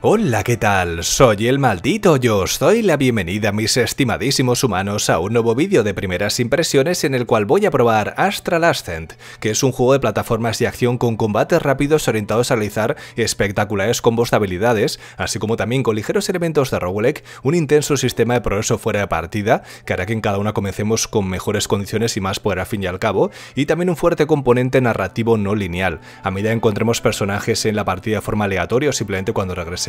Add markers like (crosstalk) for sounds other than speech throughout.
Hola, ¿qué tal? Soy el maldito yo os doy la bienvenida, mis estimadísimos humanos, a un nuevo vídeo de primeras impresiones en el cual voy a probar Astral Ascent, que es un juego de plataformas y acción con combates rápidos orientados a realizar espectaculares combos de habilidades, así como también con ligeros elementos de roguelike, un intenso sistema de progreso fuera de partida, que hará que en cada una comencemos con mejores condiciones y más poder a fin y al cabo, y también un fuerte componente narrativo no lineal, a medida que encontremos personajes en la partida de forma aleatoria o simplemente cuando regresemos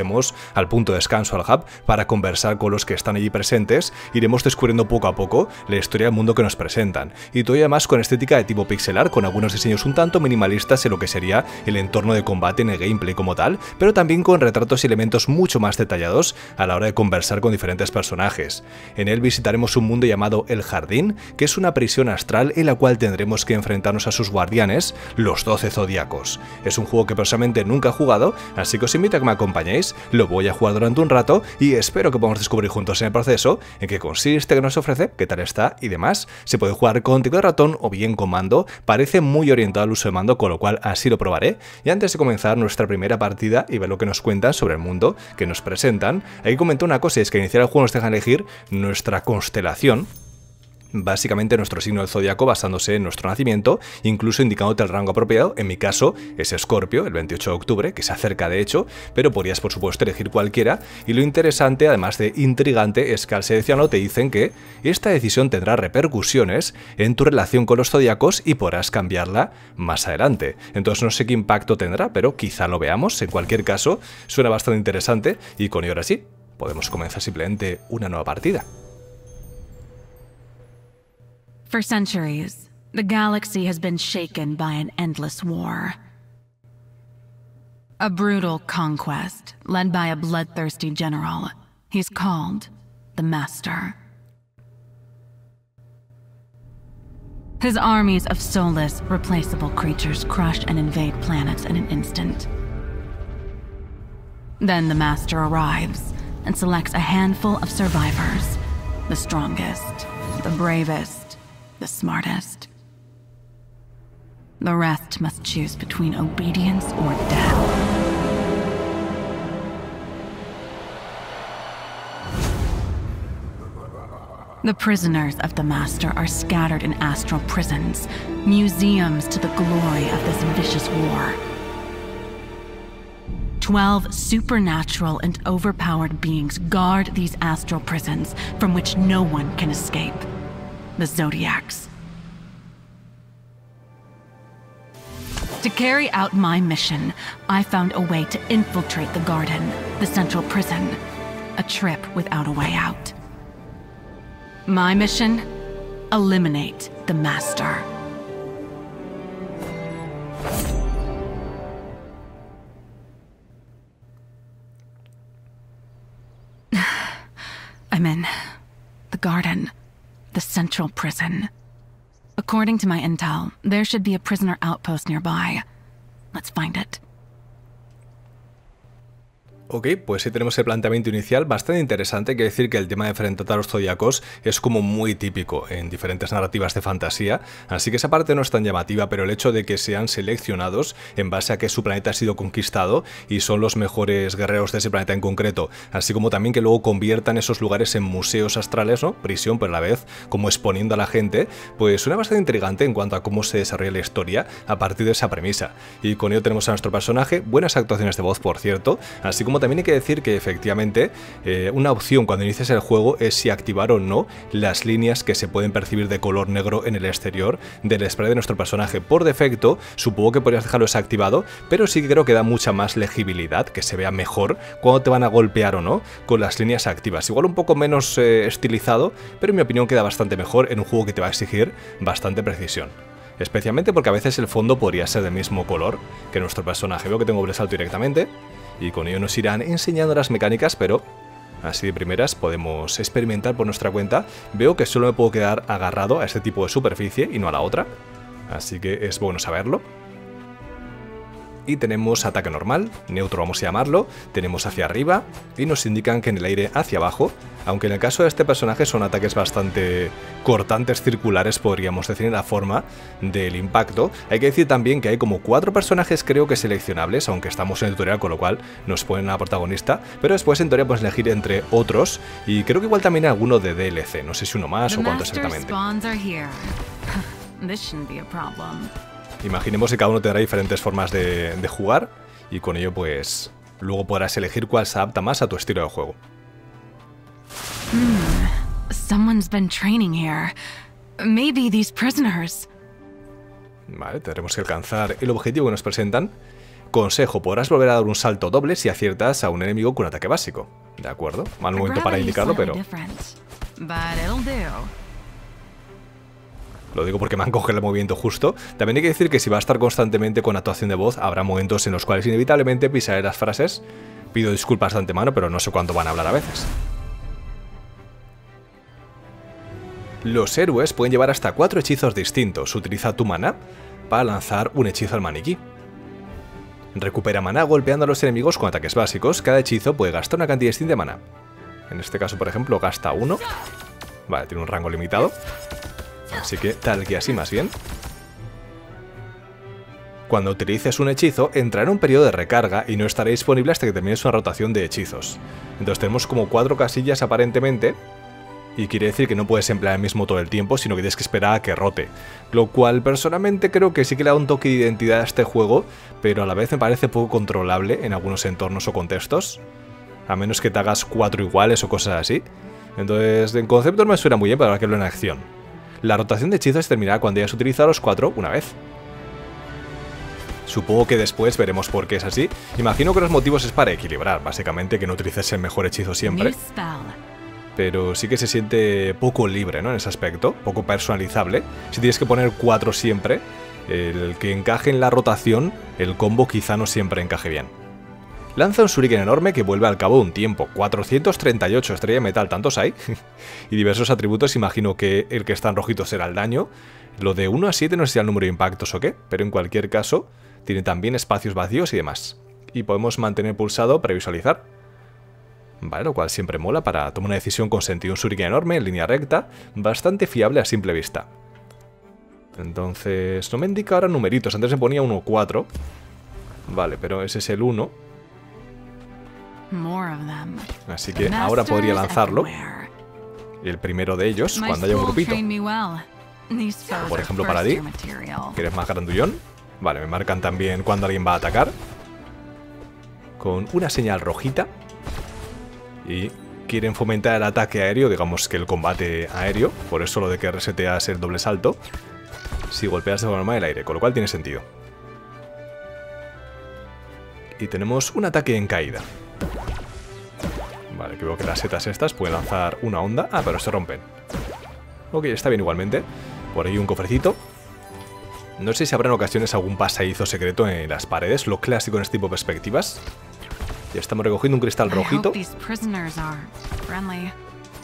al punto de descanso al hub para conversar con los que están allí presentes, iremos descubriendo poco a poco la historia del mundo que nos presentan, y todo además con estética de tipo pixelar, con algunos diseños un tanto minimalistas en lo que sería el entorno de combate en el gameplay como tal, pero también con retratos y elementos mucho más detallados a la hora de conversar con diferentes personajes. En él visitaremos un mundo llamado El Jardín, que es una prisión astral en la cual tendremos que enfrentarnos a sus guardianes, los 12 zodiacos. Es un juego que personalmente nunca he jugado, así que os invito a que me acompañéis lo voy a jugar durante un rato y espero que podamos descubrir juntos en el proceso en qué consiste, qué nos ofrece, qué tal está y demás. Se puede jugar con teclado de ratón o bien con mando, parece muy orientado al uso de mando, con lo cual así lo probaré. Y antes de comenzar nuestra primera partida y ver lo que nos cuentan sobre el mundo que nos presentan, hay que comentar una cosa, es que iniciar el juego nos deja elegir nuestra constelación, básicamente nuestro signo del zodiaco basándose en nuestro nacimiento, incluso indicándote el rango apropiado. En mi caso es Escorpio, el 28 de octubre, que se acerca de hecho, pero podrías por supuesto elegir cualquiera. Y lo interesante, además de intrigante, es que al seleccionarlo te dicen que esta decisión tendrá repercusiones en tu relación con los zodiacos y podrás cambiarla más adelante. Entonces no sé qué impacto tendrá, pero quizá lo veamos. En cualquier caso, suena bastante interesante y con ello ahora sí, podemos comenzar simplemente una nueva partida. For centuries, the galaxy has been shaken by an endless war. A brutal conquest led by a bloodthirsty general. He's called the Master. His armies of soulless, replaceable creatures crush and invade planets in an instant. Then the Master arrives and selects a handful of survivors. The strongest, the bravest, the smartest. The rest must choose between obedience or death. The prisoners of the Master are scattered in astral prisons, museums to the glory of this vicious war. Twelve supernatural and overpowered beings guard these astral prisons from which no one can escape the Zodiacs. To carry out my mission, I found a way to infiltrate the garden, the central prison. A trip without a way out. My mission? Eliminate the Master. (sighs) I'm in the garden the central prison. According to my intel, there should be a prisoner outpost nearby. Let's find it. Ok, pues sí tenemos el planteamiento inicial bastante interesante, que decir que el tema de enfrentar a los zodiacos es como muy típico en diferentes narrativas de fantasía, así que esa parte no es tan llamativa, pero el hecho de que sean seleccionados en base a que su planeta ha sido conquistado y son los mejores guerreros de ese planeta en concreto, así como también que luego conviertan esos lugares en museos astrales, ¿no? Prisión, pero a la vez como exponiendo a la gente, pues suena bastante intrigante en cuanto a cómo se desarrolla la historia a partir de esa premisa. Y con ello tenemos a nuestro personaje, buenas actuaciones de voz por cierto, así como también hay que decir que efectivamente eh, una opción cuando inicias el juego es si activar o no las líneas que se pueden percibir de color negro en el exterior del spray de nuestro personaje. Por defecto, supongo que podrías dejarlo desactivado, pero sí creo que da mucha más legibilidad, que se vea mejor cuando te van a golpear o no con las líneas activas. Igual un poco menos eh, estilizado, pero en mi opinión queda bastante mejor en un juego que te va a exigir bastante precisión especialmente porque a veces el fondo podría ser del mismo color que nuestro personaje. Veo que tengo sobresalto directamente, y con ello nos irán enseñando las mecánicas, pero así de primeras podemos experimentar por nuestra cuenta. Veo que solo me puedo quedar agarrado a este tipo de superficie y no a la otra, así que es bueno saberlo. Y tenemos ataque normal, neutro vamos a llamarlo, tenemos hacia arriba y nos indican que en el aire hacia abajo, aunque en el caso de este personaje son ataques bastante cortantes circulares, podríamos decir en la forma del impacto. Hay que decir también que hay como cuatro personajes creo que seleccionables, aunque estamos en el tutorial con lo cual nos ponen a la protagonista, pero después en teoría puedes elegir entre otros y creo que igual también hay alguno de DLC, no sé si uno más o cuánto exactamente. (laughs) Imaginemos que cada uno tendrá diferentes formas de, jugar y con ello pues luego podrás elegir cuál se adapta más a tu estilo de juego. Hmm, someone's been training here. Maybe these prisoners. Vale, tendremos que alcanzar el objetivo que nos presentan. Consejo, podrás volver a dar un salto doble si aciertas a un enemigo con ataque básico. De acuerdo, mal momento para indicarlo, pero... Lo digo porque me han cogido el movimiento justo. También hay que decir que si va a estar constantemente con actuación de voz, habrá momentos en los cuales inevitablemente pisaré las frases. Pido disculpas de antemano, pero no sé cuánto van a hablar a veces. Los héroes pueden llevar hasta cuatro hechizos distintos. Utiliza tu mana para lanzar un hechizo al maniquí. Recupera mana golpeando a los enemigos con ataques básicos. Cada hechizo puede gastar una cantidad distinta de mana. En este caso, por ejemplo, gasta uno. Vale, tiene un rango limitado. Así que tal que así más bien. Cuando utilices un hechizo, entrará en un periodo de recarga y no estará disponible hasta que termines una rotación de hechizos. Entonces tenemos como cuatro casillas aparentemente, y quiere decir que no puedes emplear el mismo todo el tiempo, sino que tienes que esperar a que rote. Lo cual personalmente creo que sí que le da un toque de identidad a este juego, pero a la vez me parece poco controlable en algunos entornos o contextos. A menos que te hagas cuatro iguales o cosas así. Entonces, en concepto no me suena muy bien para verlo en acción. La rotación de hechizos terminará cuando hayas utilizado los cuatro una vez. Supongo que después veremos por qué es así. Imagino que los motivos es para equilibrar, básicamente que no utilices el mejor hechizo siempre. Pero sí que se siente poco libre, ¿no? En ese aspecto, poco personalizable. Si tienes que poner cuatro siempre, el que encaje en la rotación, el combo quizá no siempre encaje bien. Lanza un shuriken enorme que vuelve al cabo de un tiempo. 438 estrella de metal, ¿tantos hay? (laughs) y diversos atributos, imagino que el que está en rojito será el daño. Lo de 1 a 7 no sé el número de impactos o qué, pero en cualquier caso tiene también espacios vacíos y demás. Y podemos mantener pulsado para visualizar. Vale, lo cual siempre mola para tomar una decisión con sentido. Un shuriken enorme, en línea recta, bastante fiable a simple vista. Entonces, no me indica ahora numeritos. Antes me ponía 1 4. Vale, pero ese es el 1. Así que ahora podría lanzarlo. El primero de ellos, cuando haya un grupito. Por ejemplo, para ti, que eres más grandullón. Vale, me marcan también cuando alguien va a atacar. Con una señal rojita. Y quieren fomentar el ataque aéreo, digamos que el combate aéreo. Por eso lo de que reseteas el doble salto. Si golpeas de forma del aire, con lo cual tiene sentido. Y tenemos un ataque en caída. Vale, veo que las setas estas pueden lanzar una onda. Ah, pero se rompen. Ok, está bien igualmente. Por ahí un cofrecito. No sé si habrá en ocasiones algún pasadizo secreto en las paredes, lo clásico en este tipo de perspectivas. Ya estamos recogiendo un cristal rojito.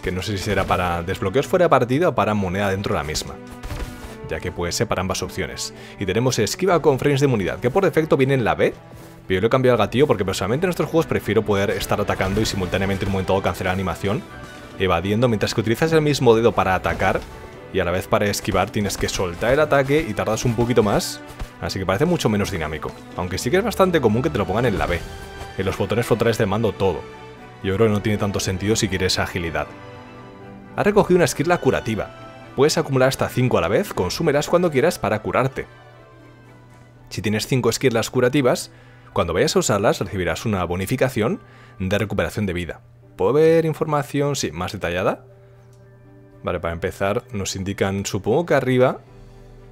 Que no sé si será para desbloqueos fuera de partida o para moneda dentro de la misma. Ya que puede ser para ambas opciones. Y tenemos esquiva con frames de inmunidad, que por defecto viene en la B, pero yo le he cambiado el gatillo porque personalmente en estos juegos prefiero poder estar atacando y simultáneamente en un momento dado cancelar la animación, evadiendo, mientras que utilizas el mismo dedo para atacar y a la vez para esquivar tienes que soltar el ataque y tardas un poquito más, así que parece mucho menos dinámico, aunque sí que es bastante común que te lo pongan en la B, en los botones frontales de mando todo. Yo creo que no tiene tanto sentido si quieres agilidad. Ha recogido una esquirla curativa. Puedes acumular hasta 5 a la vez, consúmelas cuando quieras para curarte. Si tienes 5 esquirlas curativas, cuando vayas a usarlas recibirás una bonificación de recuperación de vida. ¿Puedo ver información, sí, más detallada? Vale, para empezar nos indican, supongo que arriba,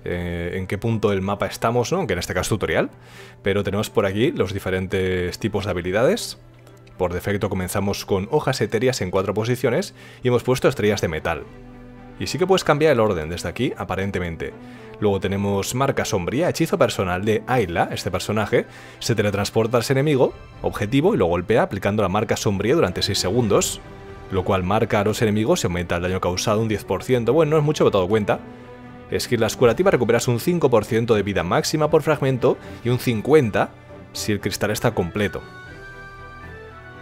eh, en qué punto del mapa estamos, ¿no? Que en este caso tutorial. Pero tenemos por aquí los diferentes tipos de habilidades. Por defecto comenzamos con hojas etéreas en cuatro posiciones y hemos puesto estrellas de metal. Y sí que puedes cambiar el orden desde aquí, aparentemente. Luego tenemos marca sombría, hechizo personal de Ayla, este personaje, se teletransporta a ese enemigo, objetivo, y lo golpea aplicando la marca sombría durante 6 segundos, lo cual marca a los enemigos y aumenta el daño causado un 10%, bueno, no es mucho, pero todo cuenta. Esquilas curativa recuperas un 5% de vida máxima por fragmento y un 50% si el cristal está completo.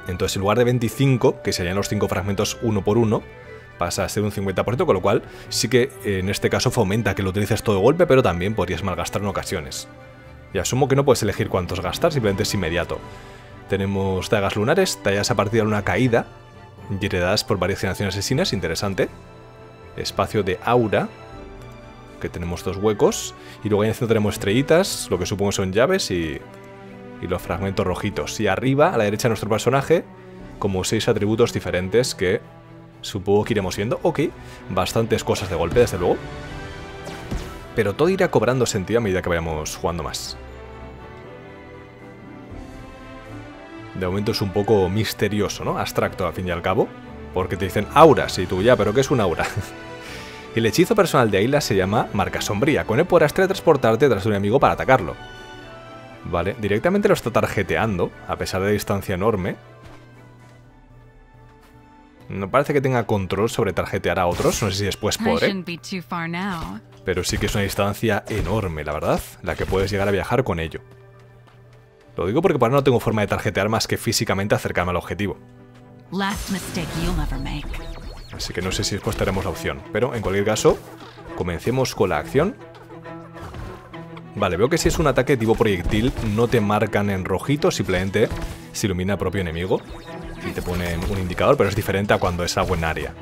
Entonces, en lugar de 25, que serían los 5 fragmentos uno por uno, pasa a ser un 50%, con lo cual sí que en este caso fomenta que lo utilices todo de golpe, pero también podrías malgastar en ocasiones. Y asumo que no puedes elegir cuántos gastar, simplemente es inmediato. Tenemos dagas lunares, tallas a partir de una caída, y heredadas por varias generaciones asesinas, interesante. Espacio de aura, que tenemos dos huecos. Y luego en el centro tenemos estrellitas, lo que supongo son llaves y, y los fragmentos rojitos. Y arriba, a la derecha de nuestro personaje, como seis atributos diferentes que supongo que iremos viendo. Ok, bastantes cosas de golpe, desde luego. Pero todo irá cobrando sentido a medida que vayamos jugando más. De momento es un poco misterioso, ¿no? Abstracto, al fin y al cabo. Porque te dicen aura, sí, tú ya, pero ¿qué es un aura? (laughs) el hechizo personal de Ayla se llama Marca Sombría. Con él podrás transportarte tras un enemigo para atacarlo. Vale, directamente lo está tarjeteando, a pesar de distancia enorme. No parece que tenga control sobre tarjetear a otros, no sé si después podré. Pero sí que es una distancia enorme, la verdad, la que puedes llegar a viajar con ello. Lo digo porque por ahora no tengo forma de tarjetear más que físicamente acercarme al objetivo. Así que no sé si después tenemos la opción. Pero en cualquier caso, comencemos con la acción. Vale, veo que si es un ataque tipo proyectil no te marcan en rojito, simplemente se ilumina el propio enemigo y te pone un indicador, pero es diferente a cuando es algo en área.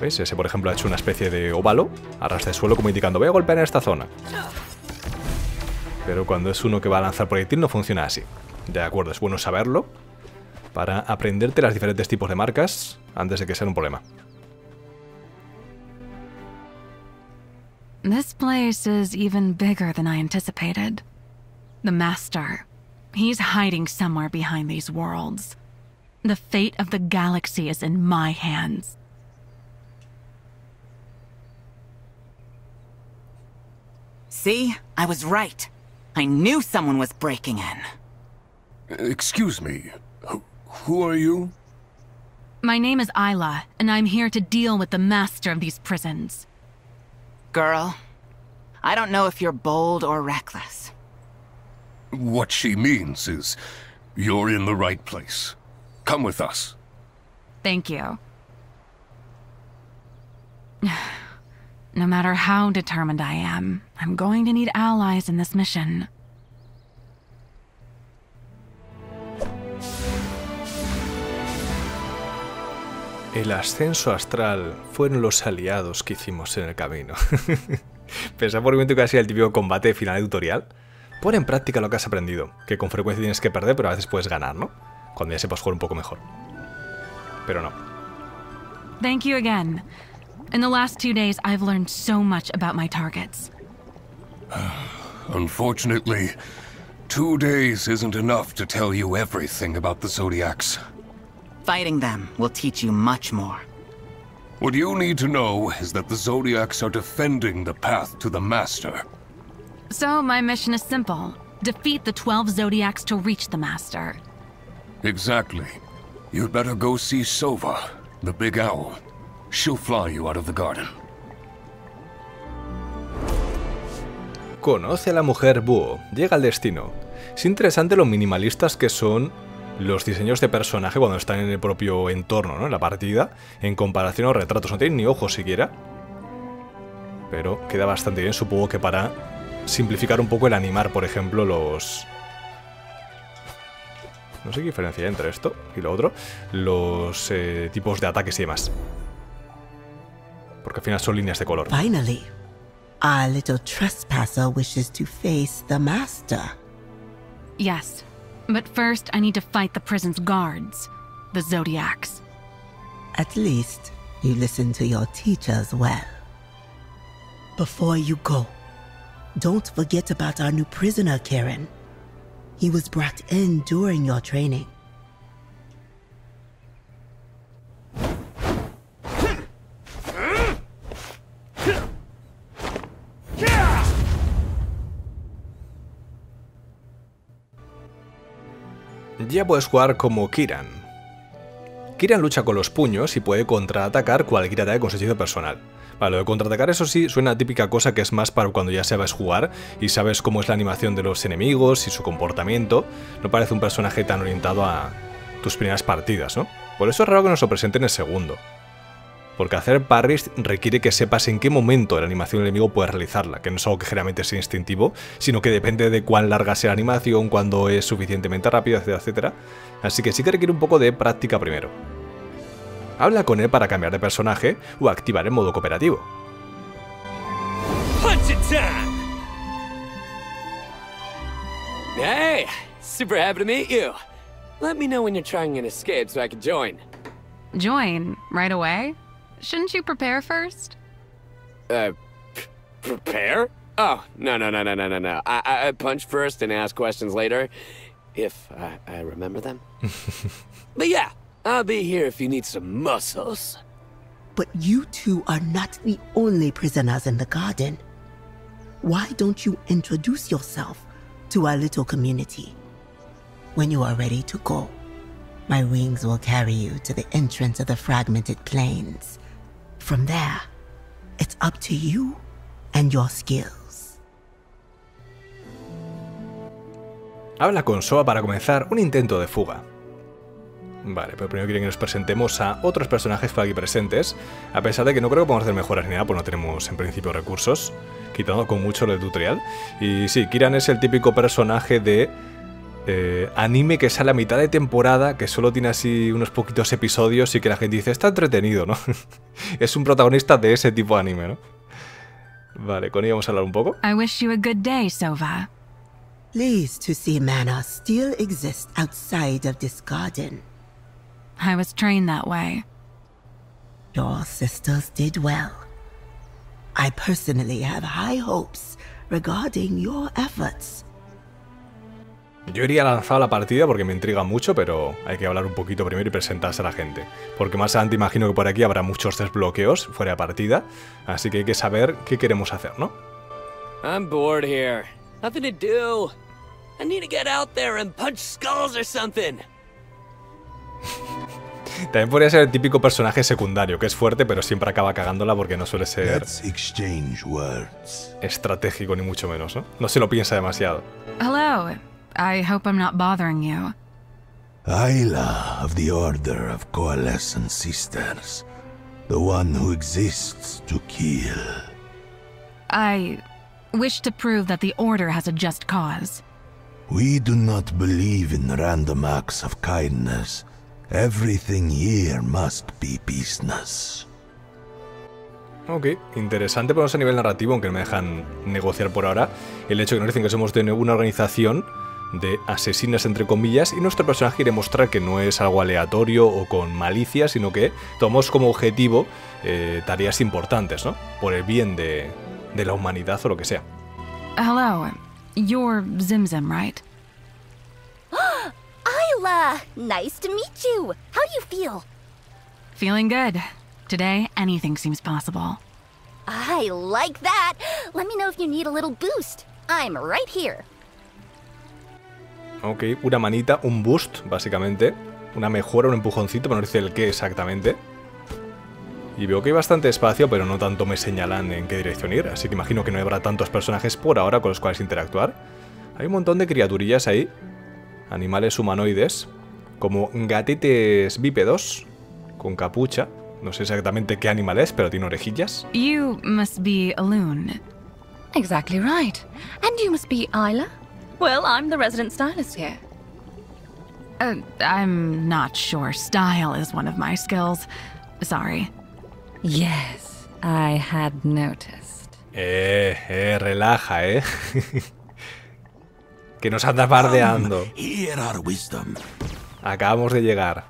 ¿Veis? Ese, por ejemplo, ha hecho una especie de óvalo, arrastra el suelo como indicando voy a golpear en esta zona. Pero cuando es uno que va a lanzar proyectil no funciona así. De acuerdo, es bueno saberlo para aprenderte los diferentes tipos de marcas antes de que sea un problema. This place is even bigger than I anticipated. The Master. He's hiding somewhere behind these worlds. The fate of the galaxy is in my hands. See? I was right. I knew someone was breaking in. Excuse me. who are you? My name is Isla, and I'm here to deal with the master of these prisons. Girl, I don't know if you're bold or reckless. What she means is, you're in the right place. Come with us. Thank you. (sighs) No matter how determined I am, I'm going to need allies in this mission. El ascenso astral fueron los aliados que hicimos en el camino. (laughs) Pensaba por un momento que hacía el típico combate final de tutorial. Pon en práctica lo que has aprendido, que con frecuencia tienes que perder, pero a veces puedes ganar, ¿no? Cuando ya sepas jugar un poco mejor. Pero no. Thank you again. In the last two days, I've learned so much about my targets. (sighs) Unfortunately, two days isn't enough to tell you everything about the Zodiacs. Fighting them will teach you much more. What you need to know is that the Zodiacs are defending the path to the Master. So my mission is simple. Defeat the 12 Zodiacs to reach the Master. Exactly. You'd better go see Sova, the Big Owl. She'll fly you out of the garden. Conoce a la mujer búho. Llega al destino. Es interesante lo minimalistas que son los diseños de personaje cuando están en el propio entorno, ¿no? En la partida, en comparación a los retratos. No tienen ni ojos siquiera. Pero queda bastante bien, supongo que para simplificar un poco el animar, por ejemplo, los... No sé qué diferencia hay entre esto y lo otro. Los eh, tipos de ataques y demás. Porque al final son líneas de color. Finally, our little trespasser wishes to face the master. Yes, but first I need to fight the prison's guards, the Zodiacs. At least you listen to your teachers well. Before you go, don't forget about our new prisoner, Karen. He was brought in during your training. Ya puedes jugar como Kiran. Kiran lucha con los puños y puede contraatacar cualquier ataque con su personal. Lo de contraatacar eso sí suena típica cosa que es más para cuando ya sabes jugar y sabes cómo es la animación de los enemigos y su comportamiento. No parece un personaje tan orientado a tus primeras partidas, ¿no? Por eso es raro que nos lo presenten en el segundo. Porque hacer parries requiere que sepas en qué momento la animación del enemigo puedes realizarla, que no es algo que generalmente sea instintivo, sino que depende de cuán larga sea la animación, cuándo es suficientemente rápida, etcétera, etcétera. Así que sí que requiere un poco de práctica primero. Habla con él para cambiar de personaje o activar el modo cooperativo. Punch it time! Hey, super happy to meet you. Let me know when you're trying an escape so I can join. Join right away? Shouldn't you prepare first? Uh, prepare? Oh, no, no, no, no, no, no, no. I, I, I punch first and ask questions later, if I, I remember them. (laughs) but yeah, I'll be here if you need some muscles. But you two are not the only prisoners in the garden. Why don't you introduce yourself to our little community? When you are ready to go, my wings will carry you to the entrance of the fragmented plains. From there, it's up to you and your skills. Habla con Soa para comenzar un intento de fuga. Vale, pero primero quieren que nos presentemos a otros personajes por aquí presentes, a pesar de que no creo que podamos hacer mejoras ni nada, pues no tenemos en principio recursos, quitando con mucho lo de tutorial. Y sí, Kiran es el típico personaje de eh, anime que sale a mitad de temporada, que solo tiene así unos poquitos episodios y que la gente dice, está entretenido, ¿no? (laughs) es un protagonista de ese tipo de anime, ¿no? Vale, con ella vamos a hablar un poco. I wish you a good day, Sova. Pleased to see mana still exists outside of this garden. I was trained that way. Your sisters did well. I personally have high hopes regarding your efforts. Yo iría lanzado a la partida porque me intriga mucho, pero hay que hablar un poquito primero y presentarse a la gente. Porque más adelante imagino que por aquí habrá muchos desbloqueos fuera de partida, así que hay que saber qué queremos hacer, ¿no? I'm bored here. Nothing to do. I need to get out there and punch skulls or something. También podría ser el típico personaje secundario, que es fuerte, pero siempre acaba cagándola porque no suele ser estratégico ni mucho menos, ¿no? No se lo piensa demasiado. Hello. I hope I'm not bothering you. Ayla of the Order of Coalescent Sisters. The one who exists to kill. I wish to prove that the Order has a just cause. We do not believe in random acts of kindness. Everything here must be business. Ok, interesante por a nivel narrativo, aunque no me dejan negociar por ahora, el hecho que nos dicen que somos de una organización de asesinas entre comillas y nuestro personaje quiere mostrar que no es algo aleatorio o con malicia, sino que tomamos como objetivo eh, tareas importantes, ¿no? Por el bien de, de la humanidad o lo que sea. Hello. You're Zimzim, right? (gasps) (gasps) Isla! Nice to meet you. How do you feel? Feeling good. Today, anything seems possible. I like that. Let me know if you need a little boost. I'm right here. Ok, una manita, un boost, básicamente. Una mejora, un empujoncito, pero no dice el qué exactamente. Y veo que hay bastante espacio, pero no tanto me señalan en qué dirección ir, así que imagino que no habrá tantos personajes por ahora con los cuales interactuar. Hay un montón de criaturillas ahí, animales humanoides, como gatites bípedos, con capucha. No sé exactamente qué animal es, pero tiene orejillas. You must be Alun. Exactly right. And you must be Isla? Well, I'm the resident stylist here. Uh, I'm not sure style is one of my skills. Sorry. Yes, I had noticed. Eh, eh, relaja, eh. (laughs) que nos andas bardeando. Wisdom. Acabamos de llegar.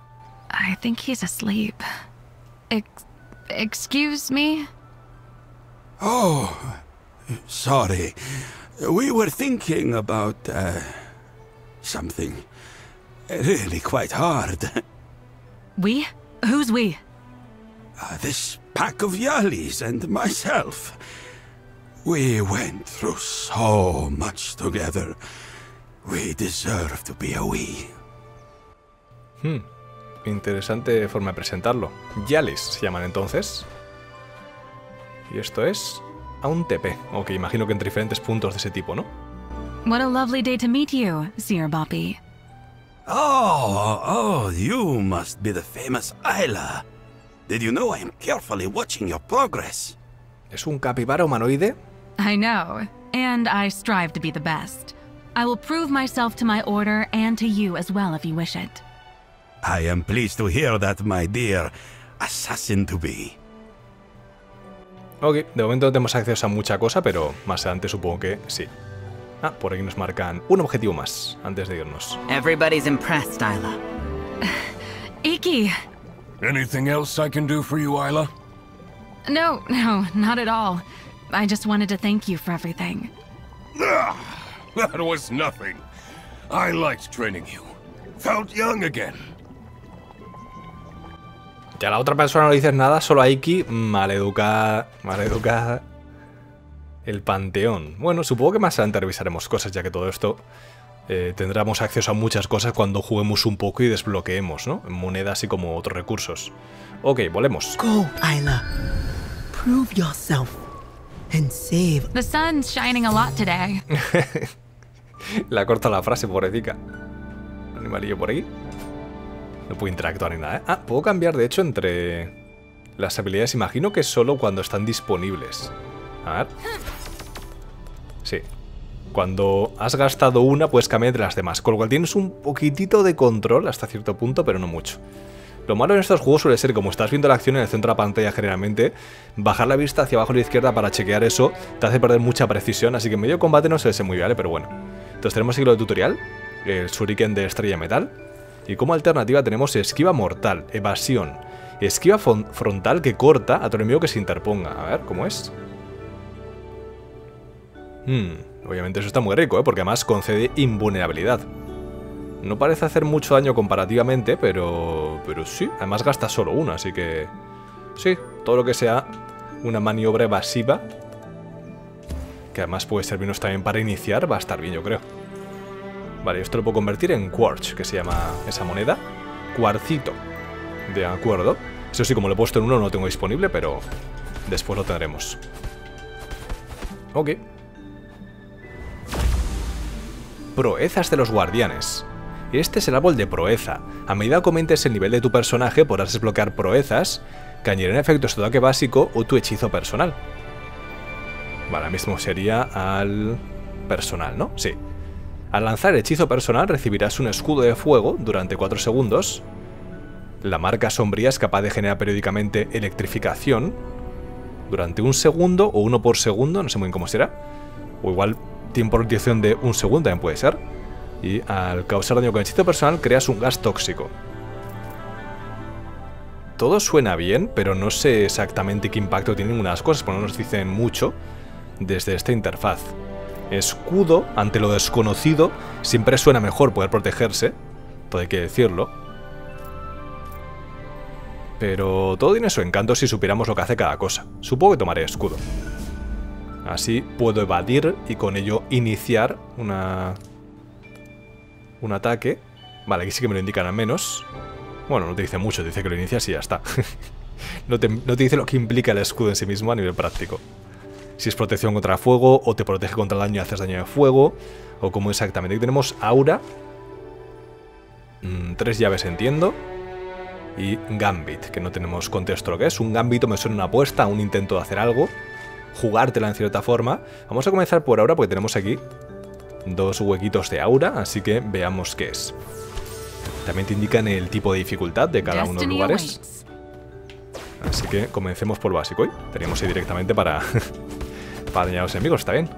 I think he's asleep. Ex- excuse me? Oh, sorry. We were thinking about uh, something really quite hard. We? Who's we? Uh, this pack of Yalis and myself. We went through so much together. We deserve to be a we. interesante forma de presentarlo. Yalis se llaman entonces. Y esto es a un TP. Ok, imagino que entre diferentes puntos de ese tipo, ¿no? What a lovely day to meet you, Sir Boppy. Oh, oh, you must be the famous Isla. Did you know I am carefully watching your progress? ¿Es un capibara humanoide? I know, and I strive to be the best. I will prove myself to my order and to you as well if you wish it. I am pleased to hear that, my dear assassin-to-be. Ok, de momento no tenemos acceso a mucha cosa, pero más adelante supongo que sí. Ah, por aquí nos marcan un objetivo más antes de irnos. Everybody's impressed, Isla. (laughs) Iki! Anything else I can do for you, Isla? No, no, not at all. I just wanted to thank you for everything. (laughs) That was nothing. I liked training you. Felt young again. A la otra persona no le dices nada, solo a Iki, maleducada, maleducada. El panteón. Bueno, supongo que más adelante revisaremos cosas, ya que todo esto eh, tendremos acceso a muchas cosas cuando juguemos un poco y desbloqueemos, ¿no? Monedas y como otros recursos. Ok, volemos. Go, Isla. Prove yourself and save. The sun's shining a lot today. (laughs) (laughs) La corta la frase, pobrecita. Animalillo por ahí. No puedo interactuar ni nada, ¿eh? Ah, puedo cambiar, de hecho, entre las habilidades. Imagino que solo cuando están disponibles. A ver. Sí. Cuando has gastado una, puedes cambiar entre las demás. Con lo cual tienes un poquitito de control hasta cierto punto, pero no mucho. Lo malo en estos juegos suele ser, como estás viendo la acción en el centro de la pantalla generalmente, bajar la vista hacia abajo a la izquierda para chequear eso te hace perder mucha precisión, así que en medio combate no se ve muy bien, pero bueno. Entonces tenemos aquí lo de tutorial, el shuriken de estrella metal, y como alternativa tenemos esquiva mortal, evasión, esquiva frontal que corta a todo enemigo que se interponga. A ver, ¿cómo es? Hmm, obviamente eso está muy rico, ¿eh? porque además concede invulnerabilidad. No parece hacer mucho daño comparativamente, pero, pero sí, además gasta solo uno, así que... Sí, todo lo que sea una maniobra evasiva, que además puede servirnos también para iniciar, va a estar bien, yo creo. Vale, esto lo puedo convertir en Quartz, que se llama esa moneda. Cuarcito. De acuerdo. Eso sí, como lo he puesto en uno, no lo tengo disponible, pero después lo tendremos. Ok. Proezas de los guardianes. Este es el árbol de proeza. A medida que aumentes el nivel de tu personaje, podrás desbloquear proezas que añadirán efectos de ataque básico o tu hechizo personal. Vale, ahora mismo sería al personal, ¿no? Sí. Al lanzar el hechizo personal recibirás un escudo de fuego durante 4 segundos. La marca sombría es capaz de generar periódicamente electrificación durante un segundo o uno por segundo, no sé muy bien cómo será. O igual tiempo de utilización de un segundo también puede ser. Y al causar daño con hechizo personal creas un gas tóxico. Todo suena bien, pero no sé exactamente qué impacto tienen unas cosas, porque no nos dicen mucho desde esta interfaz. Escudo, ante lo desconocido, siempre suena mejor poder protegerse, todo hay que decirlo. Pero todo tiene su encanto si supiéramos lo que hace cada cosa. Supongo que tomaré escudo. Así puedo evadir y con ello iniciar una... un ataque. Vale, aquí sí que me lo indican al menos. Bueno, no te dice mucho, te dice que lo inicias y ya está. (laughs) no, te, no te dice lo que implica el escudo en sí mismo a nivel práctico si es protección contra fuego o te protege contra el daño y haces daño de fuego, o como exactamente. Aquí tenemos aura, mm, tres llaves entiendo, y gambit, que no tenemos contexto lo que es. Un gambito me suena una apuesta, un intento de hacer algo, jugártela en cierta forma. Vamos a comenzar por ahora porque tenemos aquí dos huequitos de aura, así que veamos qué es. También te indican el tipo de dificultad de cada uno de los lugares. Así que comencemos por básico. Hoy tenemos ahí directamente para Para dañar a los enemigos, está bien.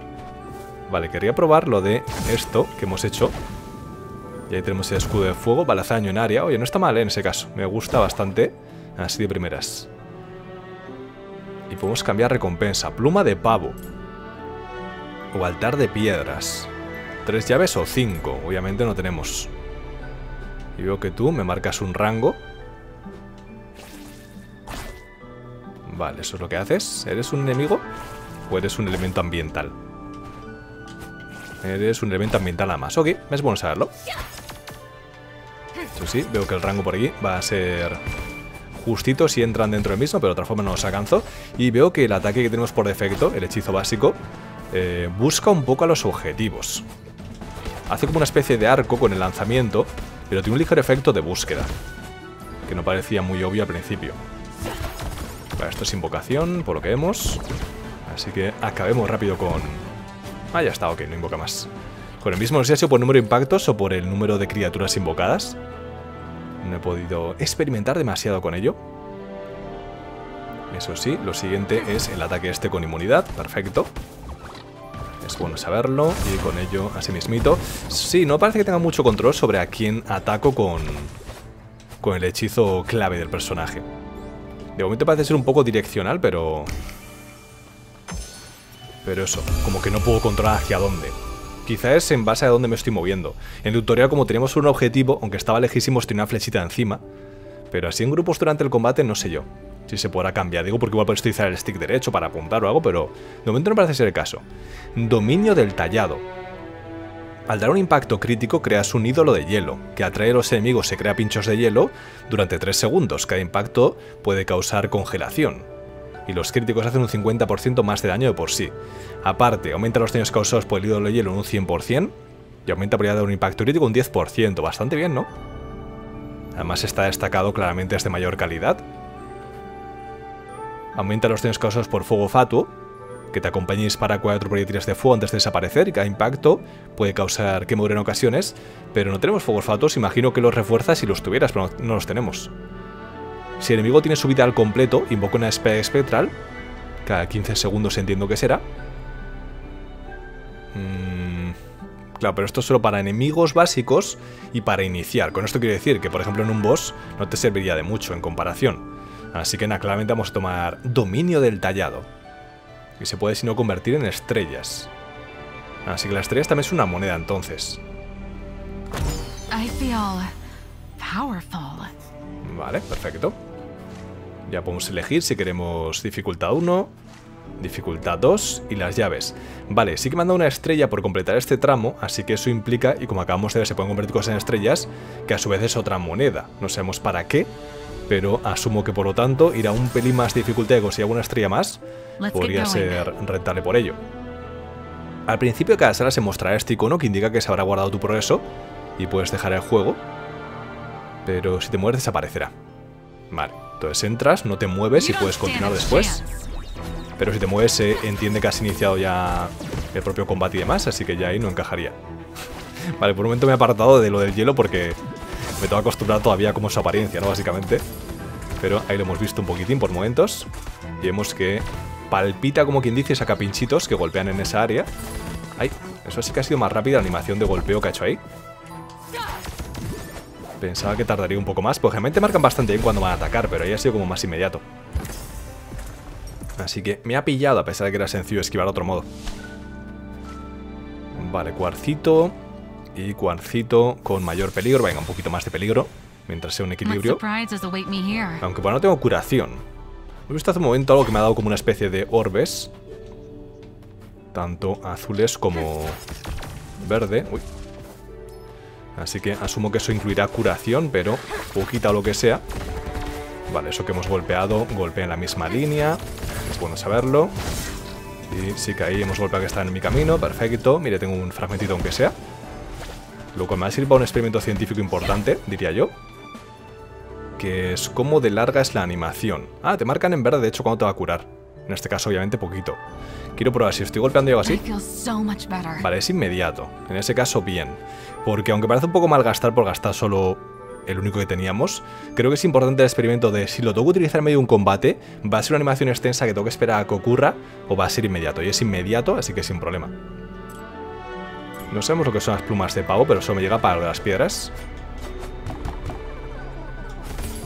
Vale, quería probar lo de esto que hemos hecho. Y ahí tenemos el escudo de fuego, balaza daño en área. Oye, no está mal ¿eh? en ese caso. Me gusta bastante. Así de primeras. Y podemos cambiar recompensa. Pluma de pavo. O altar de piedras. ¿Tres llaves o cinco? Obviamente no tenemos. Y veo que tú me marcas un rango. Vale, eso es lo que haces. ¿Eres un enemigo? O eres un elemento ambiental. Eres un elemento ambiental nada más. Ok, es bueno saberlo. Eso sí, veo que el rango por aquí va a ser justito si entran dentro del mismo, pero de otra forma no los alcanzo. Y veo que el ataque que tenemos por defecto, el hechizo básico, eh, busca un poco a los objetivos. Hace como una especie de arco con el lanzamiento, pero tiene un ligero efecto de búsqueda, que no parecía muy obvio al principio. Vale, esto es invocación, por lo que vemos. Así que acabemos rápido con... Ah, ya está, ok, no invoca más. Con el mismo, no sé si ha sido por número de impactos o por el número de criaturas invocadas. No he podido experimentar demasiado con ello. Eso sí, lo siguiente es el ataque este con inmunidad. Perfecto. Es bueno saberlo y con ello así mismito. Sí, no parece que tenga mucho control sobre a quién ataco con, con el hechizo clave del personaje. De momento parece ser un poco direccional, pero... Pero eso, como que no puedo controlar hacia dónde. Quizá es en base a dónde me estoy moviendo. En tutorial, como teníamos un objetivo, aunque estaba lejísimos, tenía una flechita encima. Pero así en grupos durante el combate, no sé yo. Si se podrá cambiar. Digo porque igual puedes utilizar el stick derecho para apuntar o algo, pero de momento no parece ser el caso. Dominio del tallado. Al dar un impacto crítico creas un ídolo de hielo, que atrae a los enemigos se crea pinchos de hielo durante 3 segundos. Cada impacto puede causar congelación. Y los críticos hacen un 50% más de daño de por sí. Aparte, aumenta los daños causados por el ídolo de hielo en un 100% y aumenta la probabilidad de un impacto crítico un 10%. Bastante bien, ¿no? Además está destacado claramente es de mayor calidad. Aumenta los daños causados por fuego fatuo, que te acompañe y dispara cuatro proyectiles de fuego antes de desaparecer y cada impacto puede causar quemadura en ocasiones, pero no tenemos fuegos fatuos, imagino que los refuerzas si los tuvieras, pero no los tenemos. Si el enemigo tiene su vida al completo, invoca una espada espectral, cada 15 segundos entiendo que será. Mm, claro, pero esto es solo para enemigos básicos y para iniciar. Con esto quiero decir que, por ejemplo, en un boss no te serviría de mucho en comparación. Así que nada, claramente vamos a tomar dominio del tallado. Y se puede, si no, convertir en estrellas. Así que la estrella también es una moneda, entonces. Vale, perfecto. Ya podemos elegir si queremos dificultad 1, dificultad 2 y las llaves. Vale, sí que me han dado una estrella por completar este tramo, así que eso implica, y como acabamos de ver se pueden convertir cosas en estrellas, que a su vez es otra moneda. No sabemos para qué, pero asumo que por lo tanto irá un pelín más dificultad de conseguir alguna estrella más, podría ser rentable por ello. Al principio de cada sala se mostrará este icono que indica que se habrá guardado tu progreso y puedes dejar el juego, pero si te mueres desaparecerá. Vale, entonces entras, no te mueves y puedes continuar después. Pero si te mueves se entiende que has iniciado ya el propio combate y demás, así que ya ahí no encajaría. (laughs) vale, por un momento me he apartado de lo del hielo porque me tengo acostumbrado todavía a su apariencia, ¿no? Básicamente. Pero ahí lo hemos visto un poquitín por momentos. Y vemos que palpita, como quien dice, saca pinchitos que golpean en esa área. Ay, eso sí que ha sido más rápida la animación de golpeo que ha hecho ahí. Pensaba que tardaría un poco más, porque realmente marcan bastante bien cuando van a atacar, pero ahí ha sido como más inmediato. Así que me ha pillado, a pesar de que era sencillo esquivar de otro modo. Vale, cuarcito y cuarcito con mayor peligro. Venga, un poquito más de peligro, mientras sea un equilibrio. Aunque bueno, no tengo curación. He visto hace un momento algo que me ha dado como una especie de orbes. Tanto azules como verde. Uy. Así que asumo que eso incluirá curación, pero poquita o lo que sea. Vale, eso que hemos golpeado, golpea en la misma línea. Es bueno saberlo. Y sí que ahí hemos golpeado que está en mi camino. Perfecto. Mire, tengo un fragmentito aunque sea. Lo cual me va a servir para un experimento científico importante, diría yo. Que es cómo de larga es la animación. Ah, te marcan en verde, de hecho, cuando te va a curar. En este caso, obviamente, poquito. Quiero probar si estoy golpeando y algo así. Vale, es inmediato. En ese caso, bien. Porque aunque parece un poco mal gastar por gastar solo el único que teníamos, creo que es importante el experimento de si lo tengo que utilizar en medio de un combate, ¿va a ser una animación extensa que tengo que esperar a que ocurra o va a ser inmediato? Y es inmediato, así que sin problema. No sabemos lo que son las plumas de pavo, pero eso me llega para lo de las piedras.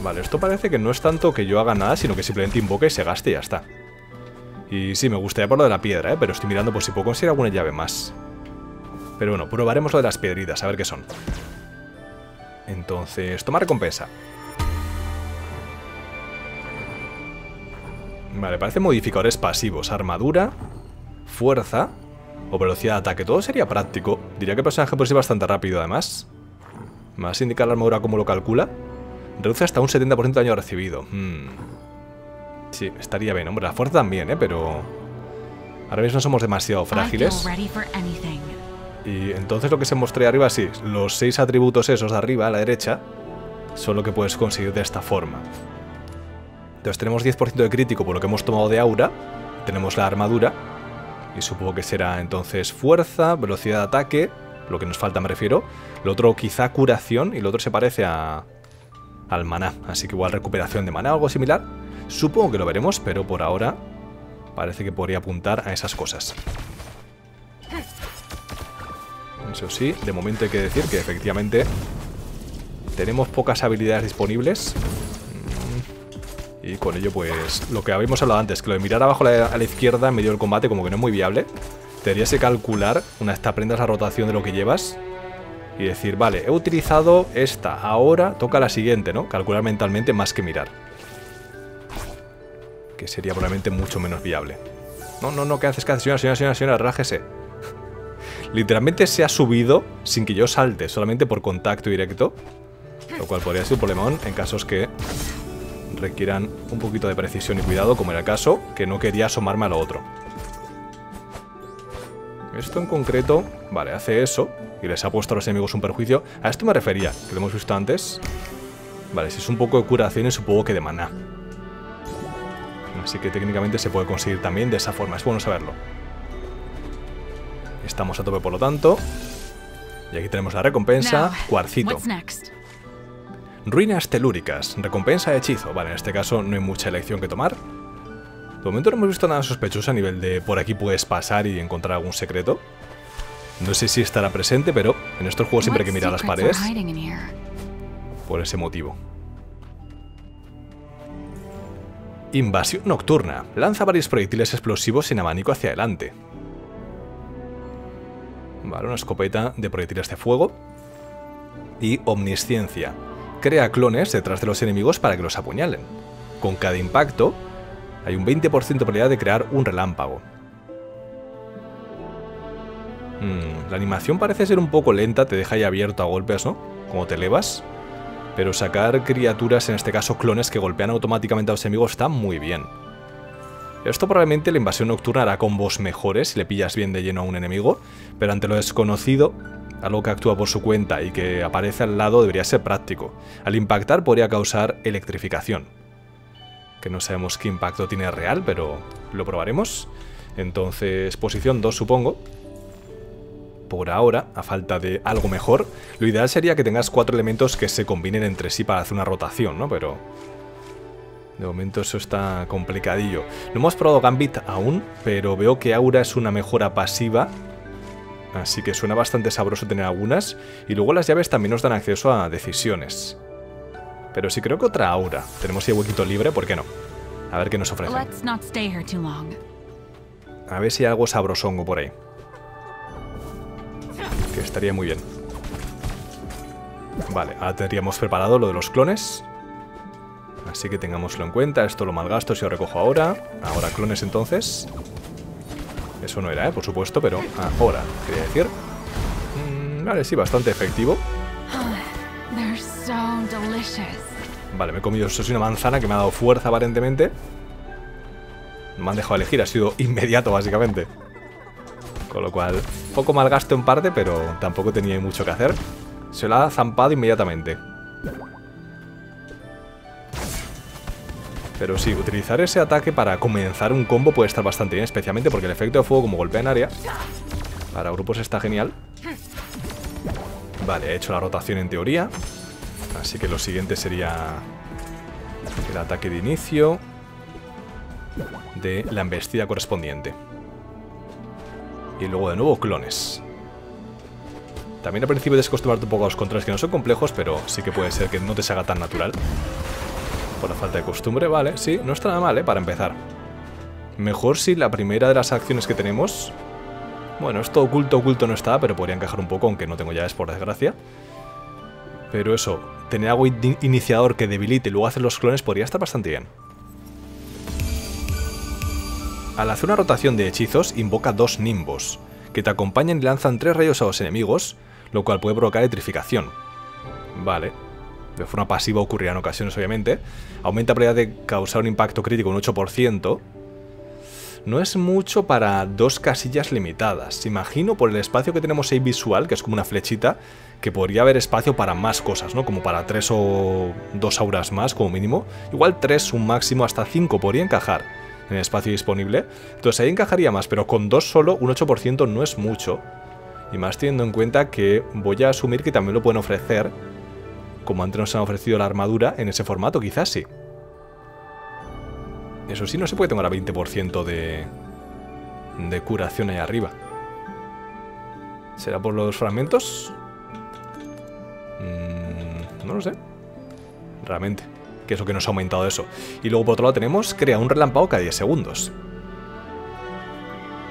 Vale, esto parece que no es tanto que yo haga nada, sino que simplemente invoque y se gaste y ya está. Y sí, me gustaría por lo de la piedra, ¿eh? pero estoy mirando por si puedo conseguir alguna llave más. Pero bueno, probaremos lo de las piedritas, a ver qué son. Entonces, toma recompensa. Vale, parece modificadores pasivos. Armadura, fuerza o velocidad de ataque. Todo sería práctico. Diría que el personaje puede ser bastante rápido, además. ¿Me vas a indicar la armadura cómo lo calcula? Reduce hasta un 70% de daño recibido. Hmm. Sí, estaría bien. Hombre, la fuerza también, ¿eh? Pero... Ahora mismo somos demasiado frágiles. Y entonces lo que se mostró ahí arriba, sí, los seis atributos esos de arriba, a la derecha, son lo que puedes conseguir de esta forma. Entonces tenemos 10% de crítico por lo que hemos tomado de aura, tenemos la armadura, y supongo que será entonces fuerza, velocidad de ataque, lo que nos falta me refiero. Lo otro quizá curación, y lo otro se parece a, al maná, así que igual recuperación de maná algo similar. Supongo que lo veremos, pero por ahora parece que podría apuntar a esas cosas. Eso sí, de momento hay que decir que efectivamente tenemos pocas habilidades disponibles. Mm, y con ello, pues, lo que habíamos hablado antes, que lo de mirar abajo a la, izquierda en medio del combate como que no es muy viable. Tendrías que calcular, una vez te aprendas la rotación de lo que llevas, y decir, vale, he utilizado esta, ahora toca la siguiente, ¿no? Calcular mentalmente más que mirar. Que sería probablemente mucho menos viable. No, no, no, ¿qué haces? ¿Qué haces? Señora, señora, señora, señora, rájese. Literalmente se ha subido sin que yo salte, solamente por contacto directo. Lo cual podría ser un problemón en casos que requieran un poquito de precisión y cuidado, como era el caso, que no quería asomarme a lo otro. Esto en concreto, vale, hace eso y les ha puesto a los enemigos un perjuicio. A esto me refería, que lo hemos visto antes. Vale, si es un poco de curación supongo que de maná. Así que técnicamente se puede conseguir también de esa forma, es bueno saberlo. Estamos a tope por lo tanto. Y aquí tenemos la recompensa, cuarcito. Ruinas telúricas, recompensa de hechizo. Vale, en este caso no hay mucha elección que tomar. De momento no hemos visto nada sospechoso a nivel de por aquí puedes pasar y encontrar algún secreto. No sé si estará presente, pero en estos juegos siempre hay que mirar las paredes. Por ese motivo. Invasión nocturna. Lanza varios proyectiles explosivos sin abanico hacia adelante. Vale, una escopeta de proyectiles de fuego. Y omnisciencia. Crea clones detrás de los enemigos para que los apuñalen. Con cada impacto, hay un 20% de probabilidad de crear un relámpago. Hmm, la animación parece ser un poco lenta, te deja ahí abierto a golpes, ¿no? Como te elevas. Pero sacar criaturas, en este caso clones, que golpean automáticamente a los enemigos está muy bien. Esto probablemente la invasión nocturna hará combos mejores si le pillas bien de lleno a un enemigo, pero ante lo desconocido, algo que actúa por su cuenta y que aparece al lado debería ser práctico. Al impactar podría causar electrificación. Que no sabemos qué impacto tiene real, pero lo probaremos. Entonces, posición 2 supongo por ahora, a falta de algo mejor, lo ideal sería que tengas cuatro elementos que se combinen entre sí para hacer una rotación, ¿no? Pero... De momento eso está complicadillo. No hemos probado Gambit aún, pero veo que Aura es una mejora pasiva. Así que suena bastante sabroso tener algunas. Y luego las llaves también nos dan acceso a decisiones. Pero sí creo que otra Aura. Tenemos ahí huequito libre, ¿por qué no? A ver qué nos ofrece. A ver si hay algo sabrosongo por ahí estaría muy bien. Vale, ahora tendríamos preparado lo de los clones. Así que tengámoslo en cuenta. Esto lo malgasto si lo recojo ahora. Ahora clones entonces. Eso no era, ¿eh? Por supuesto, pero ahora, quería decir. Mm, vale, sí, bastante efectivo. (sighs) Vale, me he comido eso es una manzana que me ha dado fuerza aparentemente. Me han dejado elegir, ha sido (laughs) inmediato básicamente. Con lo cual, poco mal gasto en parte, pero tampoco tenía mucho que hacer. Se la ha zampado inmediatamente. Pero sí, utilizar ese ataque para comenzar un combo puede estar bastante bien, especialmente porque el efecto de fuego como golpea en área para grupos está genial. Vale, he hecho la rotación en teoría. Así que lo siguiente sería el ataque de inicio de la embestida correspondiente. Y luego de nuevo clones. También al principio desacostumbrarte un poco a los controles que no son complejos, pero sí que puede ser que no te se haga tan natural. Por la falta de costumbre, vale, sí, no está nada mal, ¿eh? Para empezar. Mejor si la primera de las acciones que tenemos... Bueno, esto oculto, oculto no está, pero podría encajar un poco, aunque no tengo llaves por desgracia. Pero eso, tener algo iniciador que debilite y luego hacer los clones podría estar bastante bien. Al hacer una rotación de hechizos, invoca dos nimbos, que te acompañan y lanzan tres rayos a los enemigos, lo cual puede provocar electrificación. Vale. De forma pasiva ocurrirá en ocasiones, obviamente. Aumenta la probabilidad de causar un impacto crítico un 8%. No es mucho para dos casillas limitadas. Imagino por el espacio que tenemos ahí visual, que es como una flechita, que podría haber espacio para más cosas, ¿no? Como para tres o dos auras más, como mínimo. Igual tres, un máximo, hasta cinco podría encajar en el espacio disponible. Entonces ahí encajaría más, pero con dos solo, un 8% no es mucho. Y más teniendo en cuenta que voy a asumir que también lo pueden ofrecer, como antes nos han ofrecido la armadura, en ese formato, quizás sí. Eso sí, no se puede tomar a 20% de, de curación ahí arriba. ¿Será por los fragmentos? Mm, no lo sé. Realmente. Que es lo que nos ha aumentado eso. Y luego por otro lado tenemos crea un relámpago cada 10 segundos.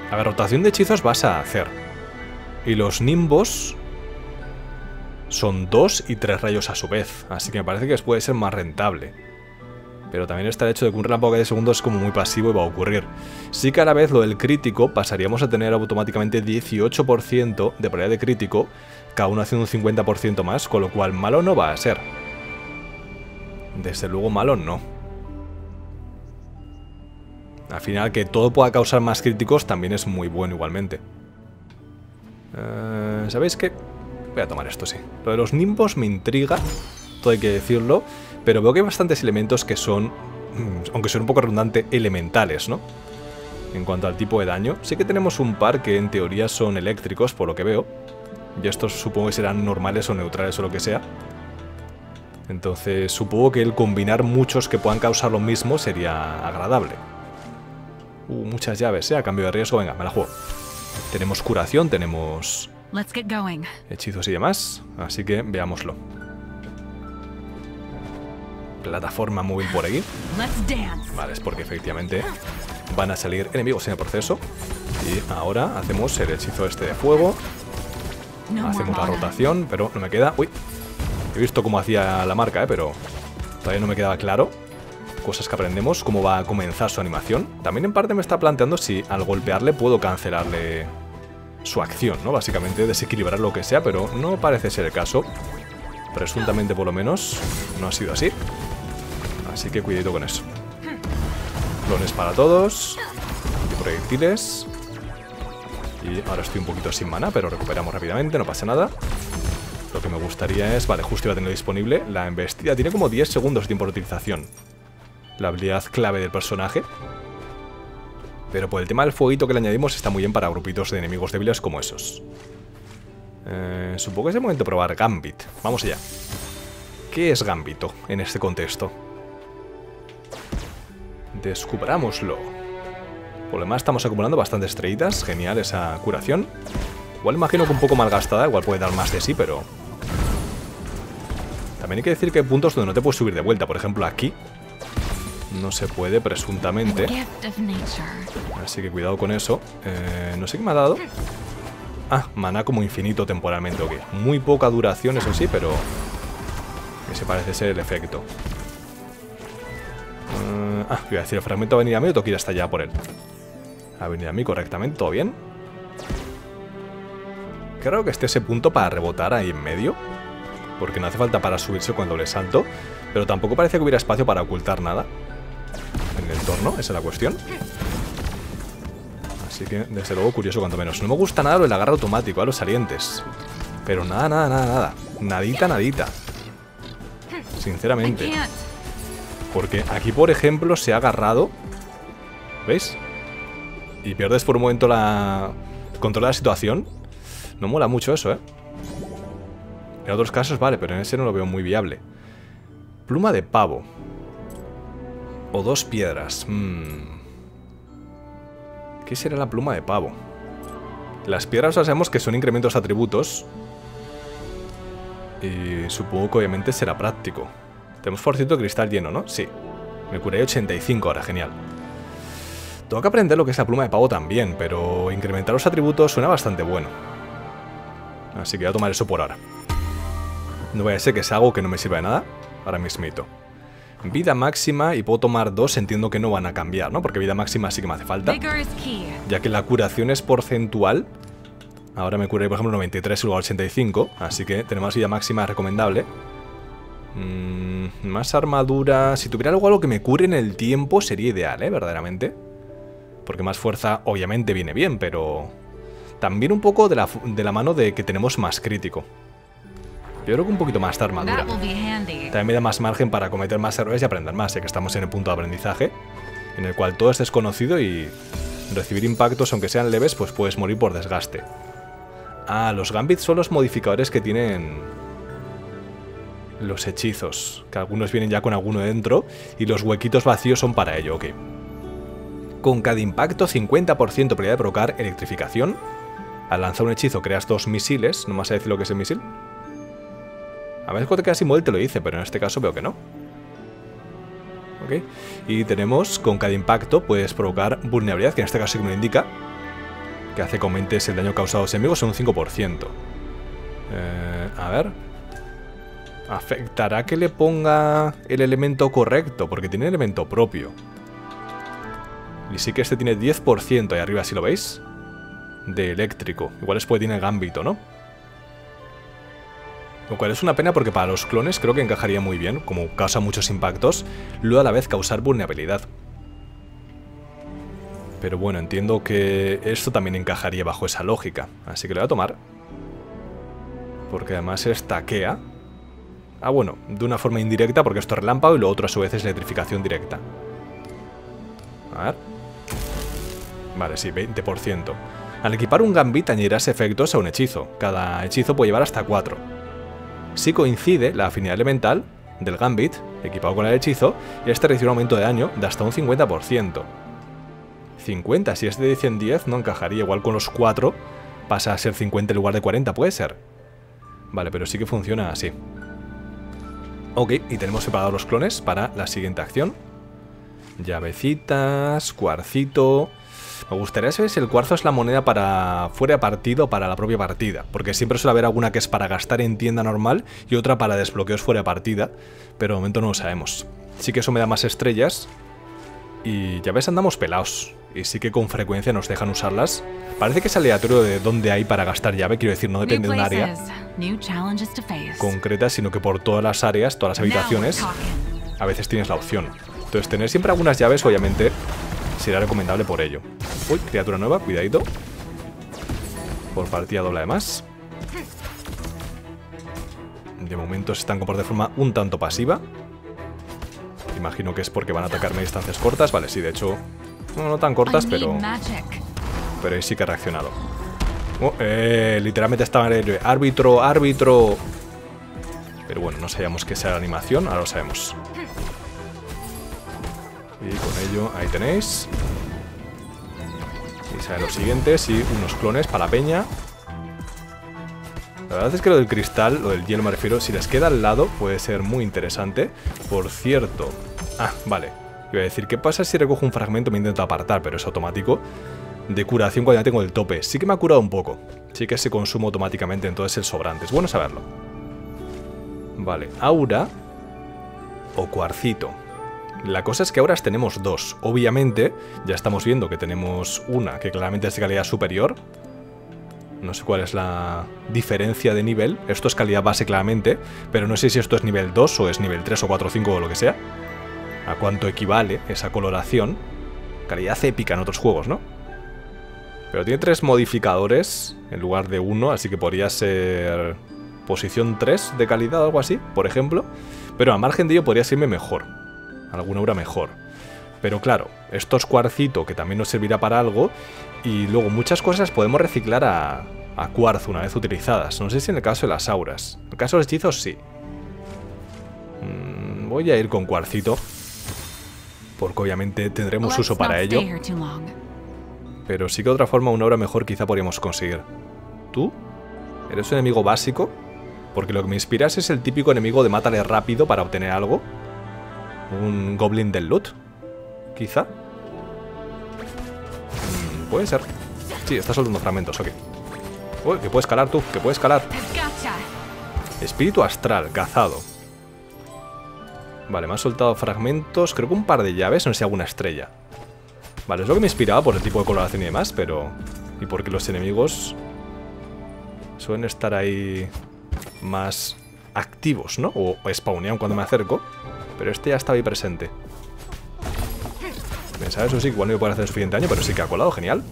A ver, rotación de hechizos vas a hacer. Y los nimbos son 2 y 3 rayos a su vez. Así que me parece que puede ser más rentable. Pero también está el hecho de que un relámpago 10 segundos es como muy pasivo y va a ocurrir. Si cada vez lo del crítico pasaríamos a tener automáticamente 18% de probabilidad de crítico, cada uno haciendo un 50% más, con lo cual malo no va a ser. Desde luego malo no. Al final que todo pueda causar más críticos también es muy bueno igualmente. Eh, ¿Sabéis qué? Voy a tomar esto, sí. Lo de los nimbos me intriga, todo hay que decirlo, pero veo que hay bastantes elementos que son, mm, aunque son un poco redundante, elementales, ¿no? En cuanto al tipo de daño, sí que tenemos un par que en teoría son eléctricos, por lo que veo. Y estos supongo que serán normales o neutrales o lo que sea. Entonces supongo que el combinar muchos que puedan causar lo mismo sería agradable. Uh, muchas llaves, ¿eh? A cambio de riesgo, venga, me la juego. Tenemos curación, tenemos hechizos y demás, así que veámoslo. Plataforma móvil por aquí. Vale, es porque efectivamente van a salir enemigos en el proceso. Y ahora hacemos el hechizo este de fuego. Hacemos la rotación, pero no me queda... Uy, he visto cómo hacía la marca, ¿eh? pero todavía no me quedaba claro. Cosas que aprendemos, cómo va a comenzar su animación. También en parte me está planteando si al golpearle puedo cancelarle su acción, ¿no? Básicamente desequilibrar lo que sea, pero no parece ser el caso. Presuntamente por lo menos no ha sido así. Así que cuidado con eso. Clones para todos. Proyectiles. Y ahora estoy un poquito sin mana, pero recuperamos rápidamente, no pasa nada. Lo que me gustaría es... Vale, justo iba a tener disponible. La embestida tiene como 10 segundos de tiempo de utilización. La habilidad clave del personaje. Pero por el tema del fueguito que le añadimos está muy bien para grupitos de enemigos débiles como esos. Eh, supongo que es el momento de probar Gambit. Vamos allá. ¿Qué es Gambito en este contexto? Descubrámoslo. Por lo demás estamos acumulando bastantes estrellitas. Genial esa curación. Igual imagino que un poco malgastada, igual puede dar más de sí, pero... También hay que decir que hay puntos donde no te puedes subir de vuelta. Por ejemplo, aquí no se puede, presuntamente. Así que cuidado con eso. Eh, no sé qué me ha dado. Ah, maná como infinito temporalmente, ok. Muy poca duración, eso sí, pero... Ese parece ser el efecto. Uh, ah, voy a decir, el fragmento ha venido a mí o tengo ir hasta allá por él. Ha venido a mí correctamente, ¿todo bien? Creo que esté ese punto para rebotar ahí en medio. Porque no hace falta para subirse cuando le salto. Pero tampoco parece que hubiera espacio para ocultar nada. En el entorno, esa es la cuestión. Así que, desde luego, curioso cuanto menos. No me gusta nada lo del agarre automático a los salientes. Pero nada, nada, nada, nada. Nadita, nadita. Sinceramente. Porque aquí, por ejemplo, se ha agarrado... ¿Veis? Y pierdes por un momento la... control de la situación. No mola mucho eso, ¿eh? En otros casos vale, pero en ese no lo veo muy viable. Pluma de pavo. O dos piedras. Hmm. ¿Qué será la pluma de pavo? Las piedras sabemos que son incrementos atributos. Y supongo que obviamente será práctico. Tenemos forcito de cristal lleno, ¿no? Sí. Me curé 85 ahora, genial. Tengo que aprender lo que es la pluma de pavo también, pero incrementar los atributos suena bastante bueno. Así que voy a tomar eso por ahora. No voy a ser que sea algo que no me sirva de nada. Ahora mismito. Vida máxima y puedo tomar dos, entiendo que no van a cambiar, ¿no? Porque vida máxima sí que me hace falta. Ya que la curación es porcentual. Ahora me curé, por ejemplo, 93 y luego 85. Así que tenemos vida máxima recomendable. Mm, más armadura... Si tuviera algo, algo que me cure en el tiempo sería ideal, ¿eh? Verdaderamente. Porque más fuerza obviamente viene bien, pero... También un poco de la, de la mano de que tenemos más crítico. Yo creo que un poquito más de armadura. También me da más margen para cometer más errores y aprender más, ya que estamos en el punto de aprendizaje, en el cual todo es desconocido y recibir impactos, aunque sean leves, pues puedes morir por desgaste. Ah, los gambits son los modificadores que tienen los hechizos, que algunos vienen ya con alguno dentro, y los huequitos vacíos son para ello, ok. Con cada impacto, 50% probabilidad de provocar electrificación. Al lanzar un hechizo creas dos misiles, ¿no me vas a decir lo que es el misil? A veces cuando te quedas sin te lo dice, pero en este caso veo que no. Ok. Y tenemos, con cada impacto, puedes provocar vulnerabilidad, que en este caso sí que me indica. Que hace que aumentes el daño causado a los enemigos en un 5%. Eh, a ver. ¿Afectará que le ponga el elemento correcto? Porque tiene elemento propio. Y sí que este tiene 10% ahí arriba, si lo veis. De eléctrico. Igual es porque tiene gambito, ¿no? Lo cual es una pena porque para los clones creo que encajaría muy bien, como causa muchos impactos, luego a la vez causar vulnerabilidad. Pero bueno, entiendo que esto también encajaría bajo esa lógica, así que lo voy a tomar. Porque además es taquea. Ah, bueno, de una forma indirecta porque esto es relámpago y lo otro a su vez es electrificación directa. A ver. Vale, sí, 20%. Al equipar un gambit añadirás efectos a un hechizo. Cada hechizo puede llevar hasta 4 si coincide la afinidad elemental del Gambit, equipado con el hechizo, y este recibe un aumento de daño de hasta un 50%. 50, si es de 10 en 10 no encajaría, igual con los 4 pasa a ser 50 en lugar de 40, puede ser. Vale, pero sí que funciona así. Ok, y tenemos separados los clones para la siguiente acción. Llavecitas, cuarcito... Me gustaría saber si el cuarzo es la moneda para fuera de partido o para la propia partida, porque siempre suele haber alguna que es para gastar en tienda normal y otra para desbloqueos fuera de partida, pero de momento no lo sabemos. Sí que eso me da más estrellas y ya ves, andamos pelados. Y sí que con frecuencia nos dejan usarlas. Parece que es aleatorio de dónde hay para gastar llave, quiero decir, no depende de un área concreta, sino que por todas las áreas, todas las habitaciones, a veces tienes la opción. Entonces tener siempre algunas llaves, obviamente, será recomendable por ello. Uy, criatura nueva, cuidadito. Por partida doble además. De momento se están comportando de forma un tanto pasiva. Imagino que es porque van a atacarme a distancias cortas. Vale, sí, de hecho... No, tan cortas, pero... Pero ahí sí que ha reaccionado. Oh, eh, literalmente estaba en el árbitro, árbitro. Pero bueno, no sabíamos que sea la animación, ahora lo sabemos. Y con ello, ahí tenéis. Y salen los siguientes y unos clones para la peña. La verdad es que lo del cristal, lo del hielo me refiero, si les queda al lado puede ser muy interesante. Por cierto... Ah, vale. Iba a decir, ¿qué pasa si recojo un fragmento me intento apartar? Pero es automático. De curación cuando ya tengo el tope. Sí que me ha curado un poco. Sí que se consume automáticamente, entonces el sobrante. Es bueno saberlo. Vale, aura o cuarcito. La cosa es que ahora tenemos dos. Obviamente, ya estamos viendo que tenemos una que claramente es de calidad superior. No sé cuál es la diferencia de nivel. Esto es calidad base claramente, pero no sé si esto es nivel 2 o es nivel 3 o 4 o 5 o lo que sea. A cuánto equivale esa coloración. Calidad épica en otros juegos, ¿no? Pero tiene tres modificadores en lugar de uno, así que podría ser posición 3 de calidad o algo así, por ejemplo. Pero a margen de ello podría serme mejor alguna obra mejor. Pero claro, esto es cuarcito que también nos servirá para algo y luego muchas cosas podemos reciclar a, a cuarzo una vez utilizadas. No sé si en el caso de las auras. En el caso de los hechizos sí. Mm, voy a ir con cuarcito. Porque obviamente tendremos uso para ello. Pero sí que de otra forma una obra mejor quizá podríamos conseguir. ¿Tú? ¿Eres un enemigo básico? Porque lo que me inspiras es el típico enemigo de mátale rápido para obtener algo. ¿Un goblin del loot? Quizá. Mm, puede ser. Sí, está soltando fragmentos, ok. Uy, que puedes escalar tú, que puedes escalar. Espíritu astral, cazado. Vale, me ha soltado fragmentos, creo que un par de llaves, no sé alguna estrella. Vale, es lo que me inspiraba por el tipo de coloración y demás, pero... Y porque los enemigos suelen estar ahí más activos, ¿no? O spawnean cuando me acerco. Pero este ya estaba ahí presente. Pensaba eso sí, igual no me puede hacer suficiente daño, pero sí que ha colado, genial.